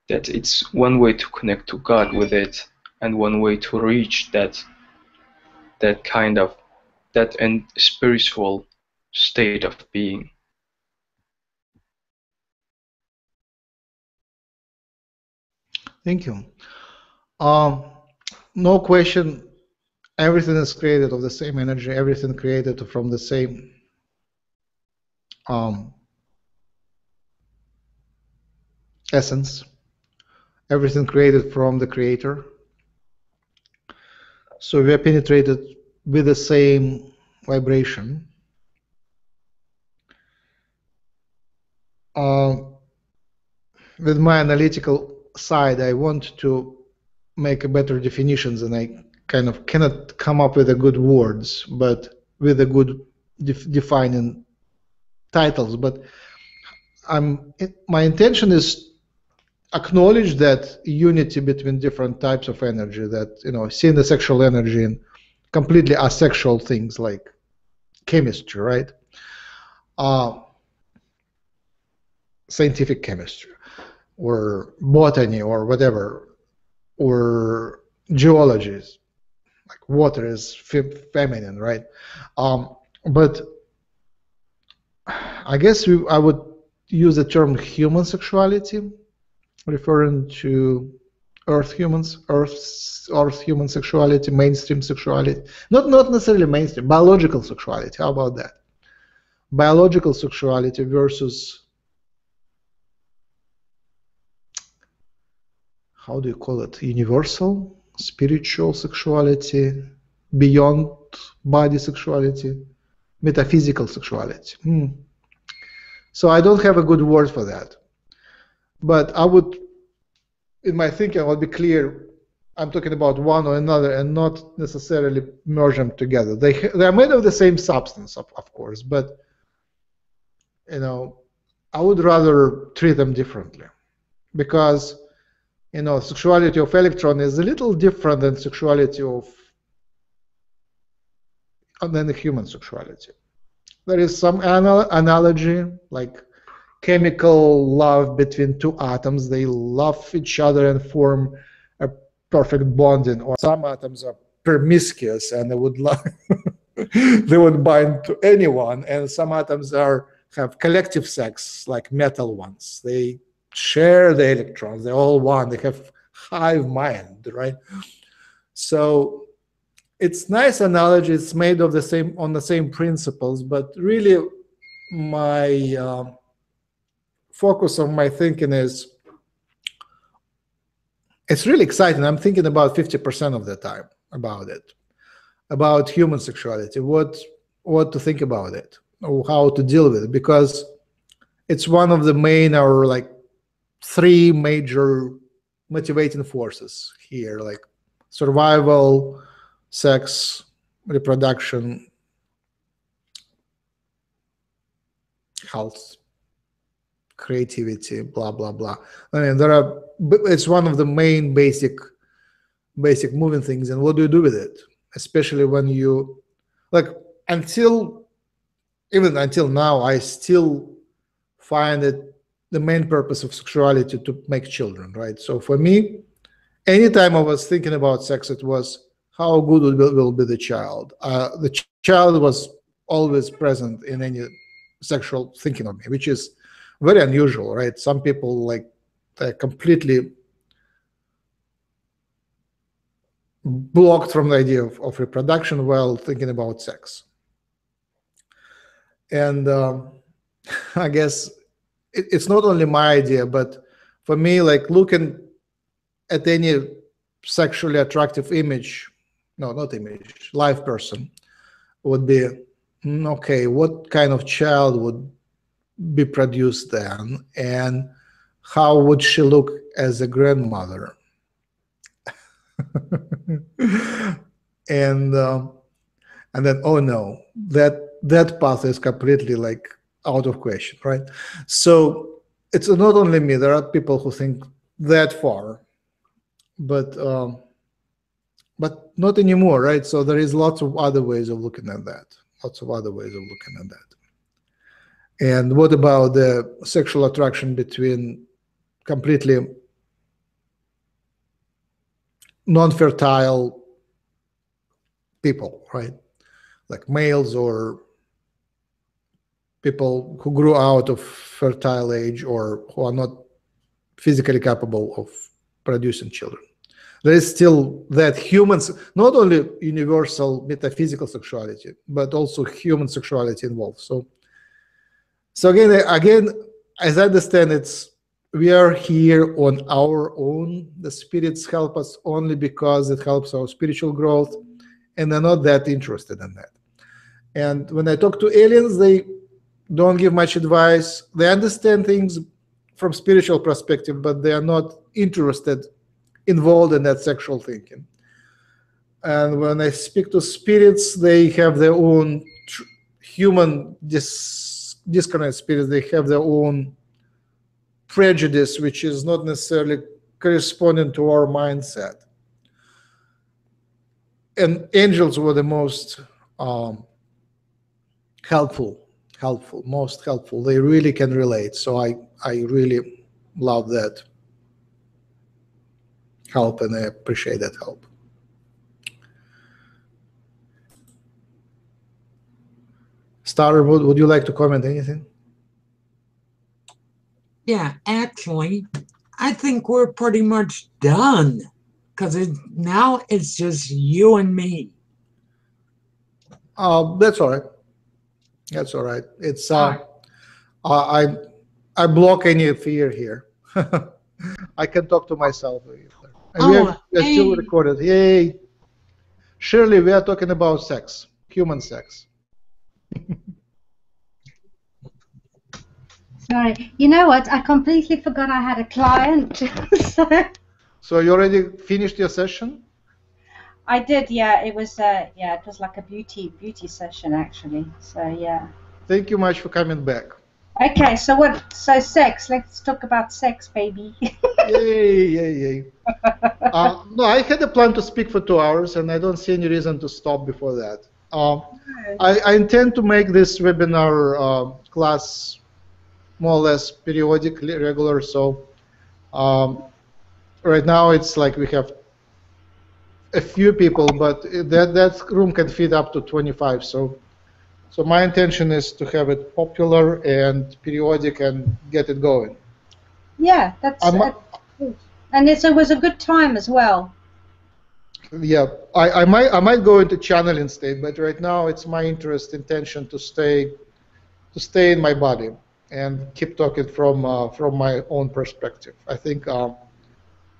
that it's one way to connect to god with it and one way to reach that that kind of that and spiritual state of being Thank you. Um, no question. Everything is created of the same energy. Everything created from the same um, essence. Everything created from the creator. So we are penetrated with the same vibration. Uh, with my analytical side, I want to make a better definitions, and I kind of cannot come up with the good words, but with the good def defining titles. But I'm my intention is acknowledge that unity between different types of energy. That you know, seeing the sexual energy in completely asexual things like chemistry, right? Uh, scientific chemistry, or botany, or whatever, or geology. Like water is feminine, right? Um, but I guess we, I would use the term human sexuality, referring to Earth humans, Earth, Earth human sexuality, mainstream sexuality. Not not necessarily mainstream, biological sexuality. How about that? Biological sexuality versus how do you call it? Universal, spiritual sexuality, beyond body sexuality, metaphysical sexuality. Hmm. So I don't have a good word for that. But I would, in my thinking, I would be clear. I'm talking about one or another, and not necessarily merge them together. They they are made of the same substance, of, of course, but you know, I would rather treat them differently, because you know, sexuality of electron is a little different than sexuality of than the human sexuality. There is some anal analogy, like chemical love between two atoms. They love each other and form a perfect bonding. Or some atoms are promiscuous and they would love they would bind to anyone. And some atoms are have collective sex, like metal ones. They share the electrons. They're all one. They have hive mind, right? So it's nice analogy. It's made of the same on the same principles, but really, my uh, focus on my thinking is it's really exciting. I'm thinking about 50% of the time about it, about human sexuality, what what to think about it, or how to deal with it, because it's one of the main or like three major motivating forces here, like survival, sex, reproduction, health, creativity, blah blah blah. I mean, there are. It's one of the main basic, basic moving things. And what do you do with it? Especially when you, like, until, even until now, I still find it the main purpose of sexuality to make children, right? So for me, anytime I was thinking about sex, it was how good will, will be the child. Uh, the ch child was always present in any sexual thinking of me, which is very unusual, right? Some people like they're completely blocked from the idea of, of reproduction while thinking about sex. And um, I guess it, it's not only my idea, but for me, like looking at any sexually attractive image, no, not image, live person, would be mm, okay. What kind of child would be produced then, and how would she look as a grandmother? and um, and then oh no, that that path is completely like out of question, right? So it's not only me. There are people who think that far, but um, but not anymore, right? So there is lots of other ways of looking at that. Lots of other ways of looking at that. And what about the sexual attraction between completely non-fertile people, right? Like males or people who grew out of fertile age or who are not physically capable of producing children. There is still that humans, not only universal metaphysical sexuality, but also human sexuality involved. So, so again, again, as I understand, it's we are here on our own. The spirits help us only because it helps our spiritual growth, and they're not that interested in that. And when I talk to aliens, they don't give much advice. They understand things from spiritual perspective, but they are not interested, involved in that sexual thinking. and when I speak to spirits, they have their own tr- human dis- discarnate spirits. They have their own prejudice, which is not necessarily corresponding to our mindset. And angels were the most um, helpful, helpful, most helpful. They really can relate. So I, I really love that help and I appreciate that help. Starter, would, would you like to comment anything? Yeah, actually, I think we're pretty much done because it, now it's just you and me. Uh, that's all right. That's all right. It's uh, right. I I block any fear here. I can talk to myself. And we are, Oh, we are still hey. recorded. Yay! Shirley, we are talking about sex, human sex. Sorry. You know what? I completely forgot I had a client. so So you already finished your session? I did, yeah. It was, uh, yeah, it was like a beauty beauty session actually. So yeah. Thank you much for coming back. Okay, so what? So sex. Let's talk about sex, baby. yay! Yay! Yay! uh, no, I had a plan to speak for two hours, and I don't see any reason to stop before that. Um, I, I intend to make this webinar uh, class more or less periodically regular. So um, right now it's like we have a few people, but that that room can fit up to 25. So so my intention is to have it popular and periodic and get it going. yeah, that's. Good. and it's, it was a good time as well. Yeah, I, I might I might go into channeling state, but right now it's my interest intention to stay to stay in my body and keep talking from uh, from my own perspective. I think um,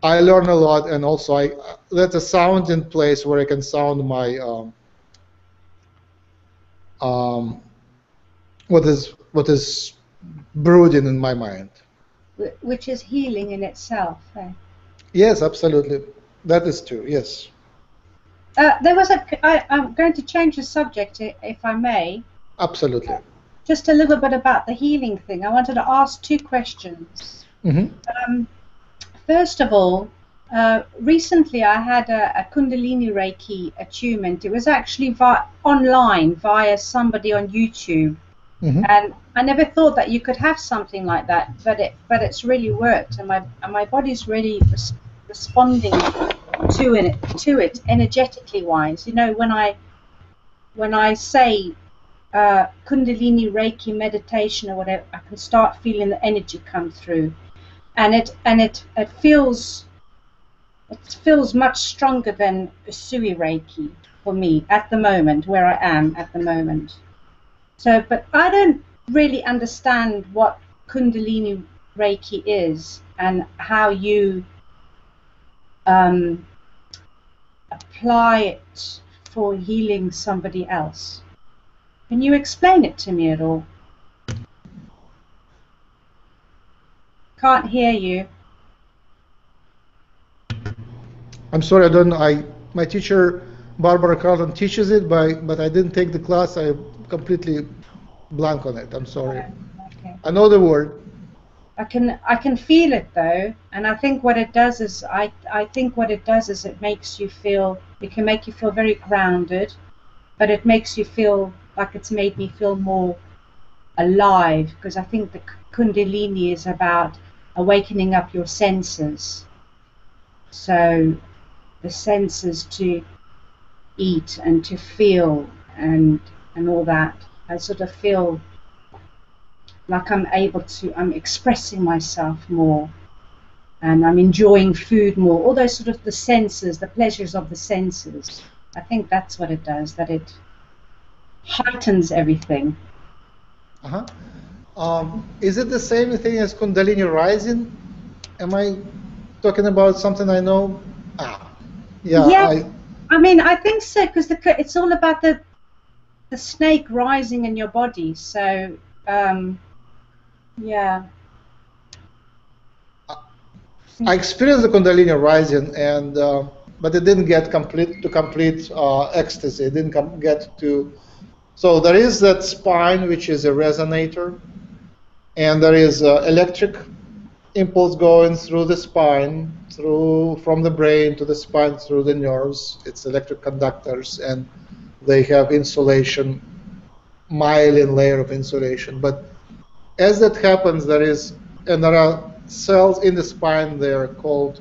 I learn a lot, and also I let a sound in place where I can sound my um, um, what is what is brooding in my mind. Which is healing in itself. eh? Yes, absolutely, that is true. Yes. Uh, there was a. I, I'm going to change the subject, if I may. Absolutely. Just a little bit about the healing thing. I wanted to ask two questions. hmm Um, first of all, uh, recently I had a, a Kundalini Reiki attunement. It was actually vi- online via somebody on YouTube, hmm and I never thought that you could have something like that. But it, but it's really worked, and my and my body's really res- responding to it to it energetically wise. You know, when I when I say uh, Kundalini Reiki meditation or whatever, I can start feeling the energy come through, and it and it it feels it feels much stronger than Usui Reiki for me at the moment where I am at the moment. So, but I don't really understand what Kundalini Reiki is and how you um, apply it for healing somebody else. Can you explain it to me at all? Can't hear you. I'm sorry, I don't. I my teacher Barbara Carlton teaches it, but but I didn't take the class. I completely blank on it. I'm sorry. Okay. I know the word. I can I can feel it though, and I think what it does is I I think what it does is it makes you feel it can make you feel very grounded, but it makes you feel like it's made me feel more alive because I think the Kundalini is about awakening up your senses. So the senses to eat and to feel and and all that. I sort of feel like I'm able to, I'm expressing myself more and I'm enjoying food more. All those sort of the senses, the pleasures of the senses. I think that's what it does, that it heightens everything. Uh-huh. Um, is it the same thing as Kundalini rising? Am I talking about something I know? Ah, yeah. Yeah. I, I mean, I think so because it's all about the the snake rising in your body. So, um, yeah. I experienced the Kundalini rising, and uh, but it didn't get complete to complete uh, ecstasy. It didn't get to. So there is that spine, which is a resonator, and there is uh, electric impulse going through the spine, through from the brain to the spine through the nerves. It's electric conductors, and they have insulation, myelin layer of insulation. But as that happens, there is, and there are cells in the spine. They are called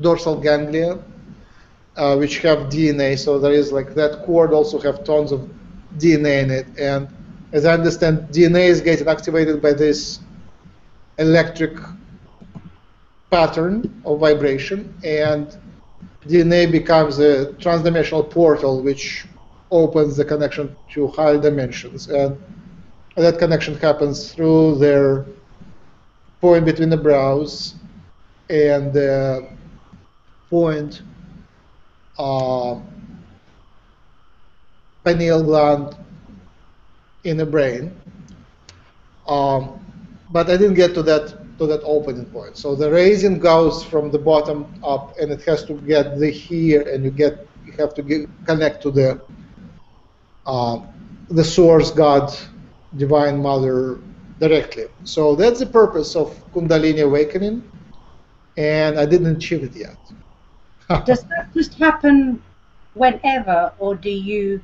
dorsal ganglia, uh, which have DNA. So there is like that cord also have tons of DNA in it, and as I understand, DNA is getting activated by this electric pattern of vibration, and DNA becomes a transdimensional portal which opens the connection to higher dimensions. And that connection happens through their point between the brows and the point uh, pineal gland in the brain. Um, but I didn't get to that to that opening point. So the raising goes from the bottom up, and it has to get the here, and you get you have to get, connect to the uh, the source, God, Divine Mother, directly. So that's the purpose of Kundalini awakening, and I didn't achieve it yet. Does that just happen whenever, or do you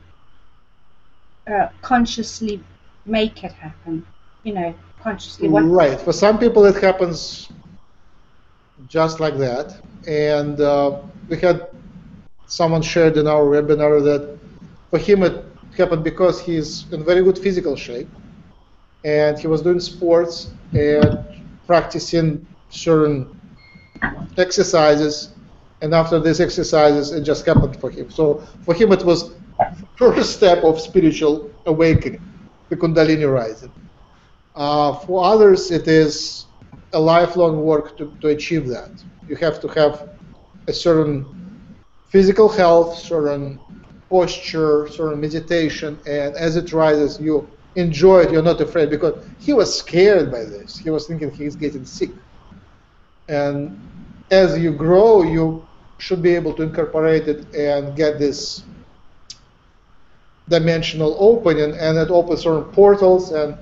uh, consciously make it happen? You know, consciously. Right. For some people, it happens just like that. And uh, we had someone shared in our webinar that for him it happened because he's in very good physical shape, and he was doing sports and practicing certain exercises. And after these exercises, it just happened for him. So for him, it was first step of spiritual awakening, the Kundalini rising. Uh, for others, it is a lifelong work to, to achieve that. You have to have a certain physical health, certain posture, certain meditation, and as it rises, you enjoy it. You're not afraid because he was scared by this. He was thinking he's getting sick. And as you grow, you should be able to incorporate it and get this dimensional opening, and it opens certain portals, and,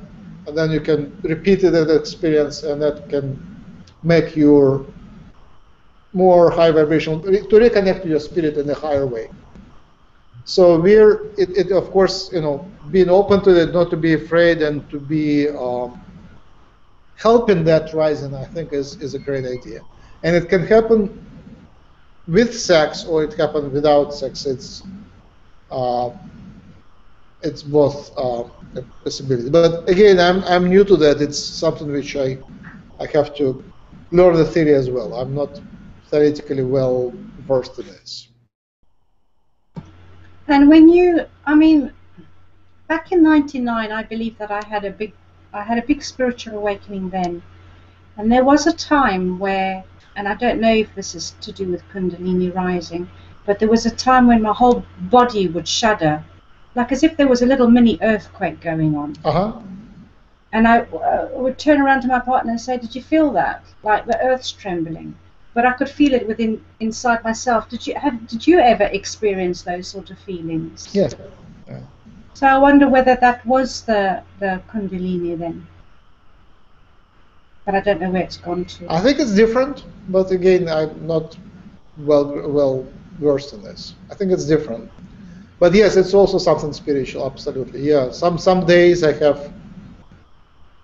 and then you can repeat that experience, and that can make your more high vibrational to reconnect to your spirit in a higher way. So we're it, it of course you know being open to it, not to be afraid, and to be um, helping that rising. I think is is a great idea, and it can happen with sex or it happen without sex. It's uh, it's both uh, a possibility. But again, I'm I'm new to that. It's something which I I have to learn the theory as well. I'm not theoretically well versed in this. and when you, I mean, back in '99, I believe that I had a big, I had a big spiritual awakening then, and there was a time where, and I don't know if this is to do with Kundalini rising, but there was a time when my whole body would shudder, like as if there was a little mini earthquake going on. Uh huh. And I uh, would turn around to my partner and say, "Did you feel that? Like the earth's trembling?" But I could feel it within inside myself. Did you have? Did you ever experience those sort of feelings? Yes. So I wonder whether that was the the Kundalini then. But I don't know where it's gone to. I think it's different, but again, I'm not well well versed in this. I think it's different. But yes, it's also something spiritual, absolutely. Yeah, some some days I have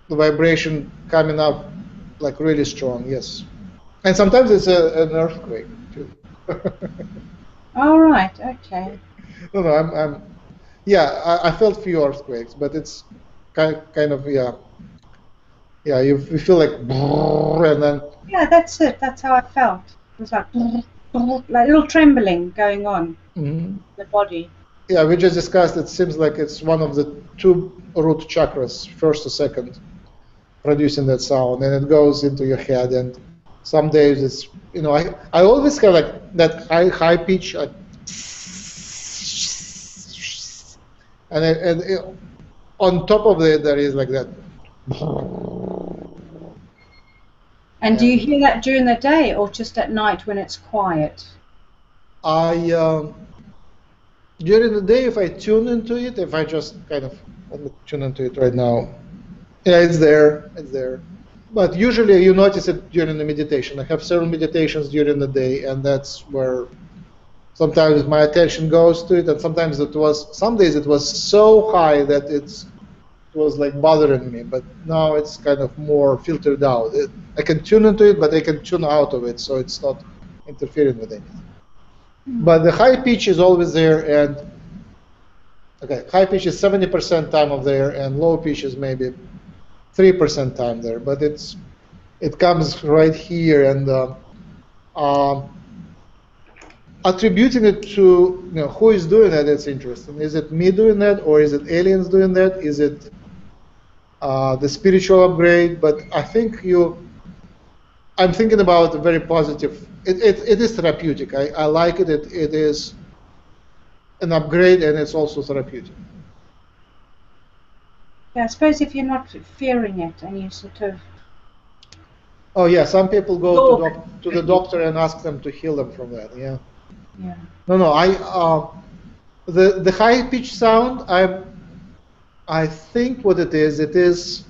the vibration coming up like really strong. Yes, and sometimes it's a, an earthquake too. All right. Okay. no, no, I'm, I'm yeah, I, I felt few earthquakes, but it's kind kind of yeah, yeah. You, you feel like and then Yeah, that's it. That's how I felt. It was like like little trembling going on mhm. in the body. Yeah, we just discussed. It seems like it's one of the two root chakras, first or second, producing that sound, and it goes into your head. And some days it's, you know, I, I always have like that high high pitch, like, and it, and it, on top of it there is like that. And do you hear that during the day or just at night when it's quiet? I um, during the day, if I tune into it, if I just kind of tune into it right now, yeah, it's there, it's there. But usually you notice it during the meditation. I have several meditations during the day, and that's where sometimes my attention goes to it, and sometimes it was some days it was so high that it's it was like bothering me. But now it's kind of more filtered out. It, I can tune into it, but I can tune out of it, so it's not interfering with anything. But the high pitch is always there, and okay, high pitch is 70% time of there, and low pitch is maybe 3% time there. But it's it comes right here, and uh, um, attributing it to you know who is doing that. It's interesting. Is it me doing that, or is it aliens doing that? Is it uh, the spiritual upgrade? But I think you. I'm thinking about a very positive. It, it, it is therapeutic. I, I like it. it. It is an upgrade, and it's also therapeutic. Yeah, I suppose if you're not fearing it and you sort of Oh yeah, some people go to, doc- to the doctor and ask them to heal them from that. Yeah. yeah. No, no. I uh, the the high pitch sound. I I think what it is. It is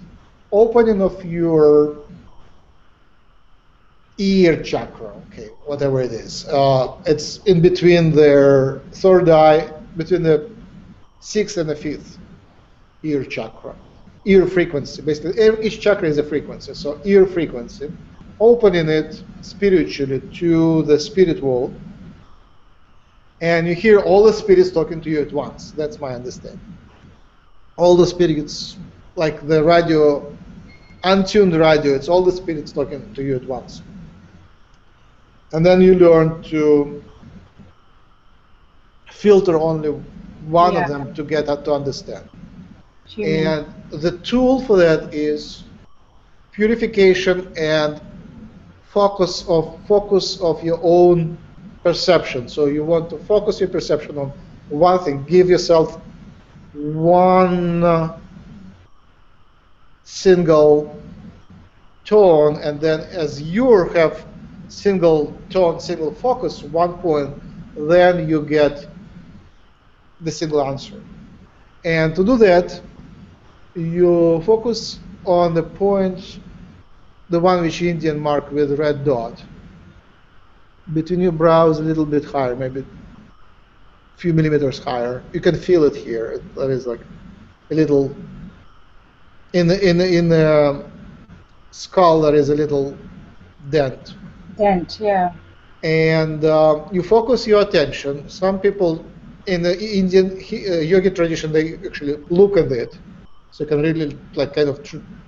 opening of your ear chakra. Okay, whatever it is. Uh, it's in between their third eye, between the sixth and the fifth ear chakra. Ear frequency. Basically, each chakra is a frequency. So ear frequency, opening it spiritually to the spirit world and you hear all the spirits talking to you at once. That's my understanding. All the spirits, like the radio, untuned radio, it's all the spirits talking to you at once. And then you learn to filter only one Yeah. of them to get to understand. And the tool for that is purification and focus of focus of your own perception. So you want to focus your perception on one thing. Give yourself one uh, single tone, and then as you have single tone, single focus, one point, then you get the single answer. And to do that, you focus on the point, the one which Indian mark with red dot. Between your brows, a little bit higher, maybe a few millimeters higher. You can feel it here. That is like a little in the in the in the uh, skull. There is a little dent Dent, yeah. and uh, you focus your attention. Some people in the Indian uh, tradition they actually look at it, so you can really like kind of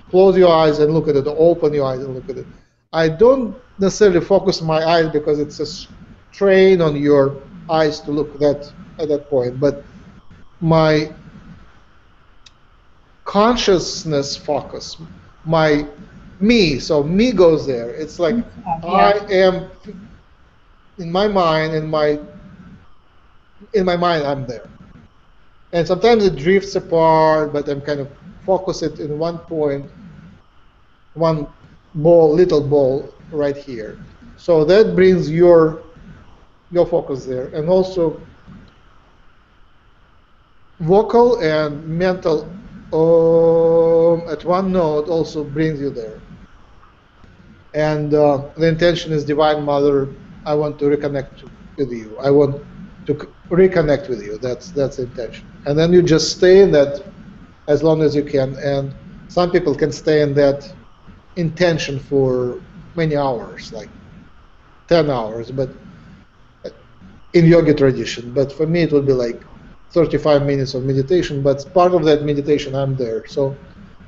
close your eyes and look at it, or open your eyes and look at it. I don't necessarily focus my eyes because it's a strain on your eyes to look that at that point, but my consciousness focus, my me, so me goes there. It's like I am in my mind, in my in my mind, I'm there. And sometimes it drifts apart, but I'm kind of focus it in one point, one ball, little ball right here. So that brings your your focus there, and also vocal and mental um, at one note also brings you there. And uh, the intention is Divine Mother. I want to reconnect with you. I want to reconnect with you. That's that's the intention. And then you just stay in that as long as you can. And some people can stay in that intention for many hours, like 10 hours, but in yoga tradition. But for me, it would be like 35 minutes of meditation. But part of that meditation, I'm there. So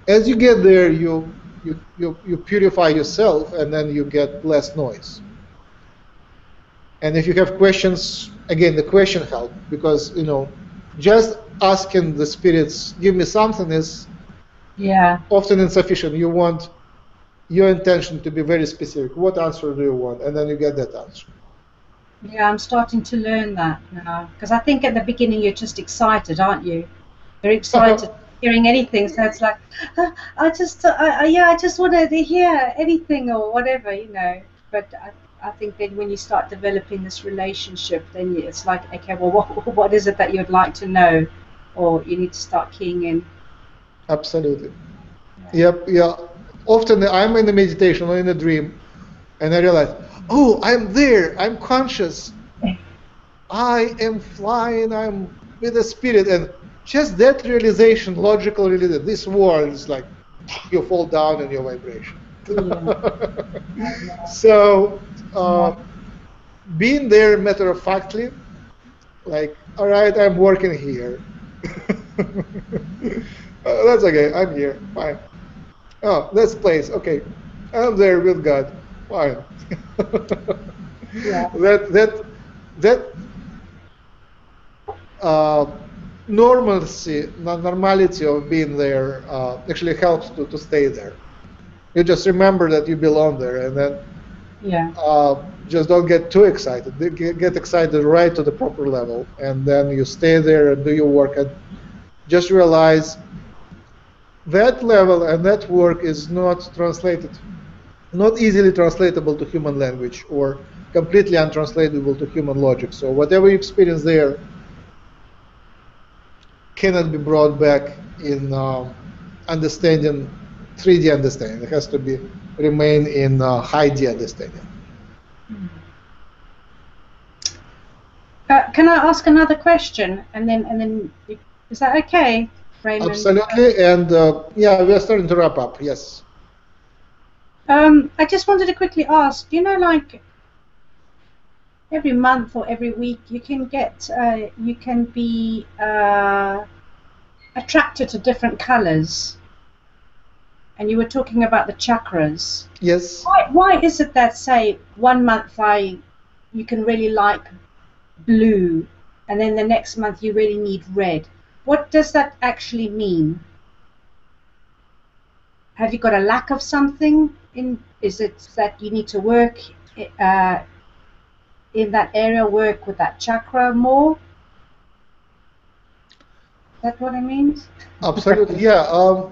as you get there, you you, you, you purify yourself and then you get less noise. And if you have questions, again, the question help because, you know, just asking the spirits, give me something is Yeah. often insufficient. You want your intention to be very specific. What answer do you want? And then you get that answer. Yeah, I'm starting to learn that now. Because I think at the beginning you're just excited, aren't you? You're excited hearing anything. So it's like, "Ah, I just, uh, I, yeah, I just wanted to hear anything or whatever, you know. But I, I think then when you start developing this relationship, then it's like, okay, well, what, what is it that you'd like to know, or you need to start keying in. Absolutely. Yep. Yeah. Often I'm in a meditation or in a dream, and I realize, oh, I'm there. I'm conscious. I am flying. I'm with the spirit, and just that realization, logical realization, this world is like you fall down in your vibration. so, uh, being there matter of factly, like, all right, I'm working here. Uh, that's okay. I'm here. Fine. Oh, this place. Okay, I'm there with God. Fine. Yeah. That that that uh, normalcy, normality of being there uh, actually helps to, to stay there. You just remember that you belong there, and then Yeah. uh, just don't get too excited. Get, get excited right to the proper level, and then you stay there and do your work, and just realize that level and that work is not translated, not easily translatable to human language or completely untranslatable to human logic. So whatever you experience there cannot be brought back in um, understanding 3D understanding. It has to be remain in uh, high D understanding. Uh, can I ask another question, and then and then is that okay, Raymond? Absolutely, and uh, yeah, we are starting to wrap up. Yes. Um, I just wanted to quickly ask. You know, like every month or every week, you can get uh, you can be uh, attracted to different colors. And you were talking about the chakras. Yes. Why, why is it that say one month I you can really like blue, and then the next month you really need red? What does that actually mean? Have you got a lack of something? In is it that you need to work uh, in that area, work with that chakra more? Is that what it means? Absolutely, yeah. Um,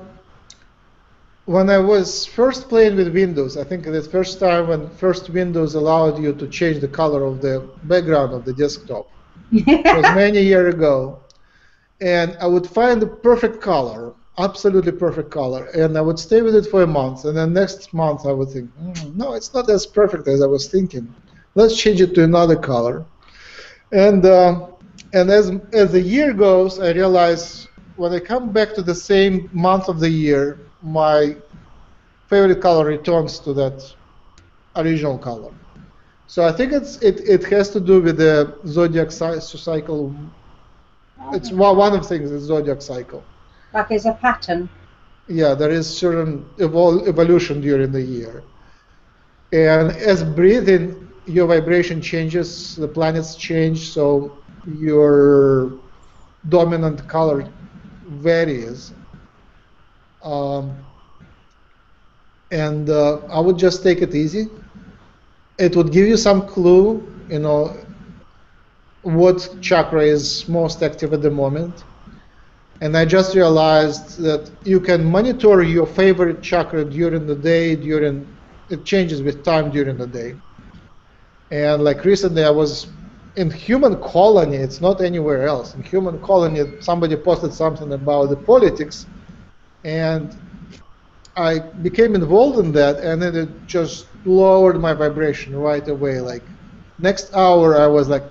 when I was first playing with Windows, I think the first time when first Windows allowed you to change the color of the background of the desktop, it was many years ago, and I would find the perfect color, absolutely perfect color, and I would stay with it for a month, and then next month I would think, "Hmm, no, it's not as perfect as I was thinking. Let's change it to another color, and uh, and as as the year goes, I realize when I come back to the same month of the year, my favorite color returns to that original color. So I think it's it, it has to do with the zodiac cycle. It's one of the things, the zodiac cycle. like there's a pattern. Yeah, there is certain evol- evolution during the year. And as breathing, your vibration changes, the planets change, so your dominant color varies. Um, and uh, I would just take it easy. It would give you some clue, you know, what chakra is most active at the moment and I just realized that you can monitor your favorite chakra during the day, during it changes with time during the day. And like recently, I was in Human Colony. It's not anywhere else. In Human Colony, somebody posted something about the politics, and I became involved in that, and then it just lowered my vibration right away. Like next hour, I was like,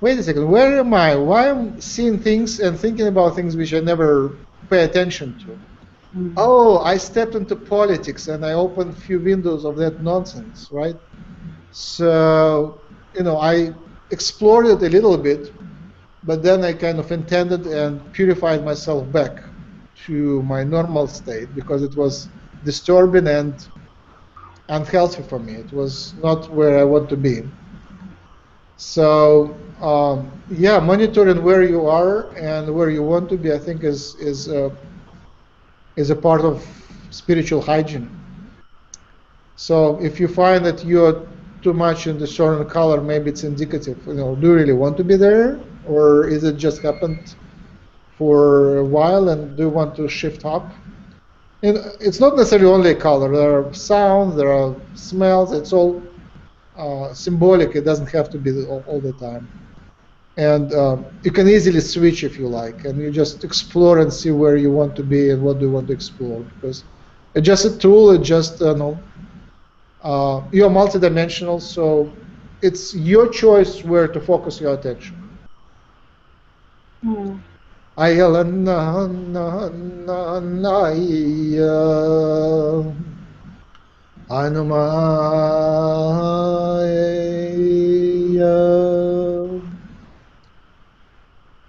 wait a second, where am I? Why am I seeing things and thinking about things which I never pay attention to? Mm-hmm. Oh, I stepped into politics and I opened a few windows of that nonsense, right? So, you know, I explored it a little bit, but then I kind of intended and purified myself back to my normal state because it was disturbing and unhealthy for me. It was not where I want to be. So um, yeah, monitoring where you are and where you want to be, I think, is is uh, is a part of spiritual hygiene. So if you find that you're too much in the certain color, maybe it's indicative. You know, do you really want to be there, or is it just happened for a while and do you want to shift up. And it's not necessarily only a color. There are sounds, there are smells. It's all uh, symbolic. It doesn't have to be all, all the time. And uh, you can easily switch if you like, and you just explore and see where you want to be and what do you want to explore. Because it's just a tool. It's just you no. Uh, you're multidimensional, so it's your choice where to focus your attention. Hmm.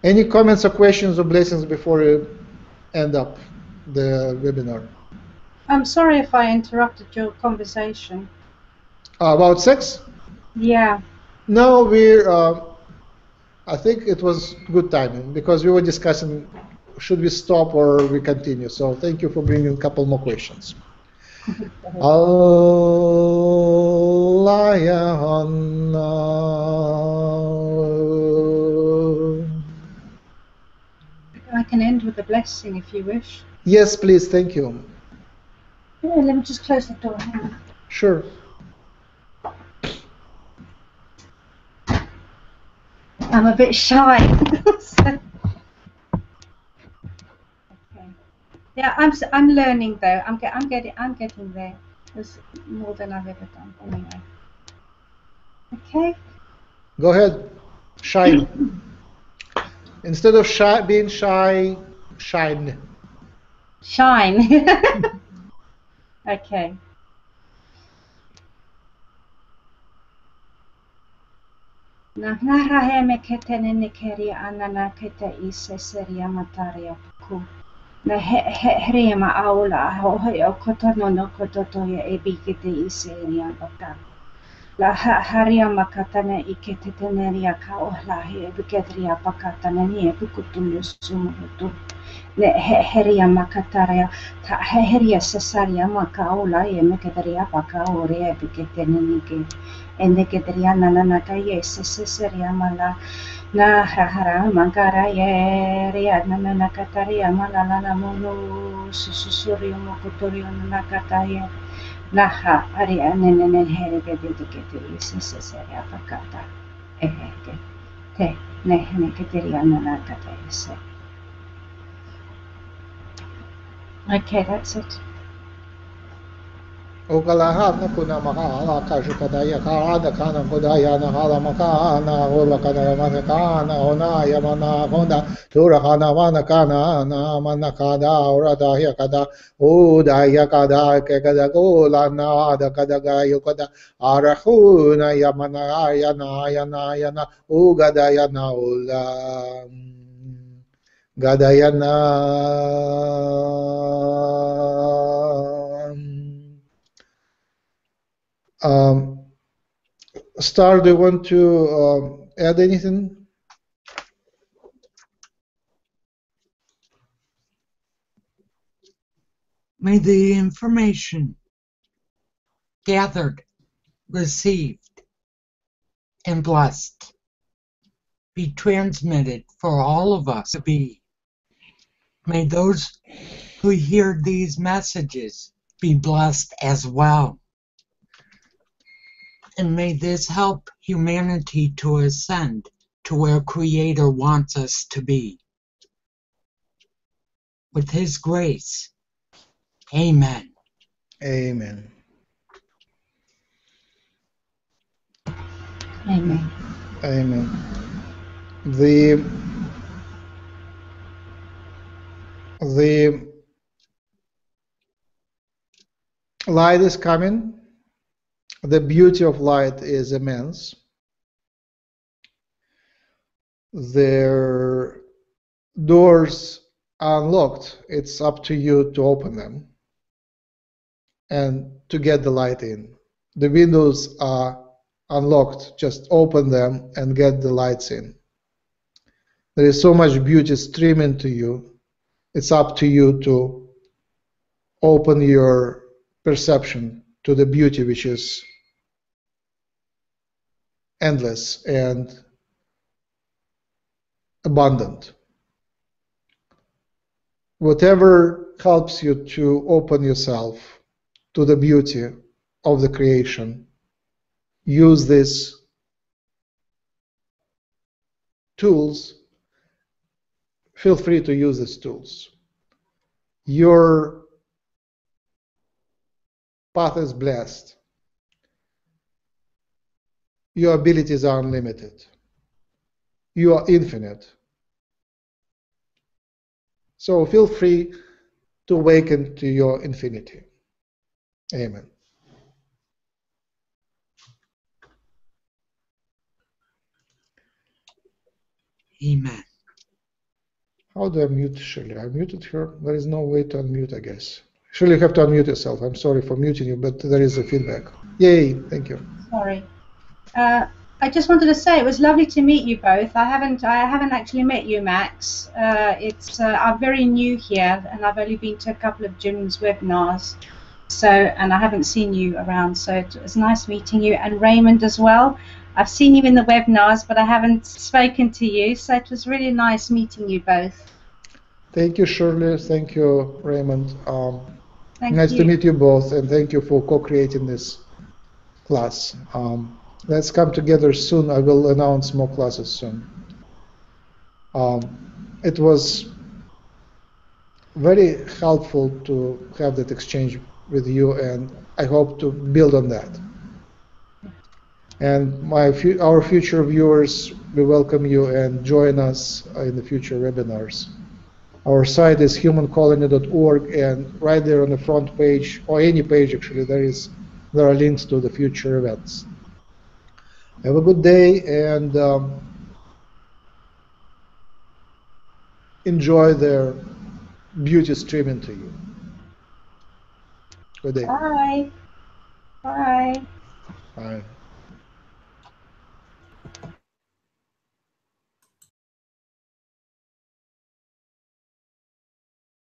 Any comments or questions or blessings before we end up the webinar? I'm sorry if I interrupted your conversation. Uh, about sex? Yeah. No, we. Uh, I think it was good timing because we were discussing should we stop or we continue. So thank you for bringing a couple more questions. Allah I can end with a blessing if you wish. Yes, please. Thank you. Yeah, let me just close the door. Hang on. Sure. I'm a bit shy. So- okay. Yeah, I'm I'm learning though. I'm get, I'm getting I'm getting there. It's more than I've ever done. Anyway. Okay. Go ahead. Shine. Instead of shy, being shy, shine. Shine. Okay. Na, naraheme ketene nekeri anana kete isse seria mataria ku. Na herema aula hohe o kotono no kototo ya ebikete isse erian otaku. La haria makatane iketeteneria ka ohlahi e ebiketria pakatane ni ebukutunus sumuhutu herjamakatarea ta herja sesaria maka ola e meketeria paka ore piketene ke ende keteria nanana kai es sesaria mala. Na hara mangara ye ria nanana kataria mala lana mono sususurio mokotorio na ha ari anenen herke dedikete paka ta e, pakata ke te ne ne keteria nanana kataye okay that's it. Okalahan na kuna makaala kasha kadaya kaada kana kodaya na hala makana ola kana mana kana ona yamana konda tura kana mana kana na mana kada ora daya kada udaya kada ke kada gola na ada kada gayo kada arahuna yamana yana yana yana ugada yana ula gadayana Um, Star, do you want to um, add anything? May the information gathered, received, and blessed be transmitted for all of us to be. May those who hear these messages be blessed as well. And may this help humanity to ascend to where Creator wants us to be. With His grace, Amen. Amen. amen Amen. The the light is coming. The beauty of light is immense. Their doors are unlocked. It's up to you to open them and to get the light in. The windows are unlocked. Just open them and get the lights in. There is so much beauty streaming to you. It's up to you to open your perception to the beauty which is endless and abundant. whatever helps you to open yourself to the beauty of the creation, use these tools. Feel free to use these tools. Your path is blessed. Your abilities are unlimited. You are infinite. So feel free to awaken to your infinity. Amen. Amen. How do I mute Shirley? I muted her. There is no way to unmute, I guess. Shirley, you have to unmute yourself. I'm sorry for muting you, but there is a feedback. Yay, thank you. Sorry. Uh, I just wanted to say it was lovely to meet you both. I haven't I haven't actually met you, Max. Uh, it's uh, I'm very new here, and I've only been to a couple of Jim's webinars. So and I haven't seen you around. So it was nice meeting you, and Raymond as well. I've seen you in the webinars, but I haven't spoken to you. So it was really nice meeting you both. Thank you, Shirley. Thank you, Raymond. Um, Thank nice you. to meet you both, and thank you for co-creating this class. Um, let's come together soon. I will announce more classes soon. Um, it was very helpful to have that exchange with you, and I hope to build on that. And my fu- our future viewers, we welcome you and join us in the future webinars. Our site is humancolony.org, and right there on the front page, or any page actually, there is there are links to the future events. Have a good day and um, enjoy their beauty streaming to you. Good day. Bye. Bye. Bye.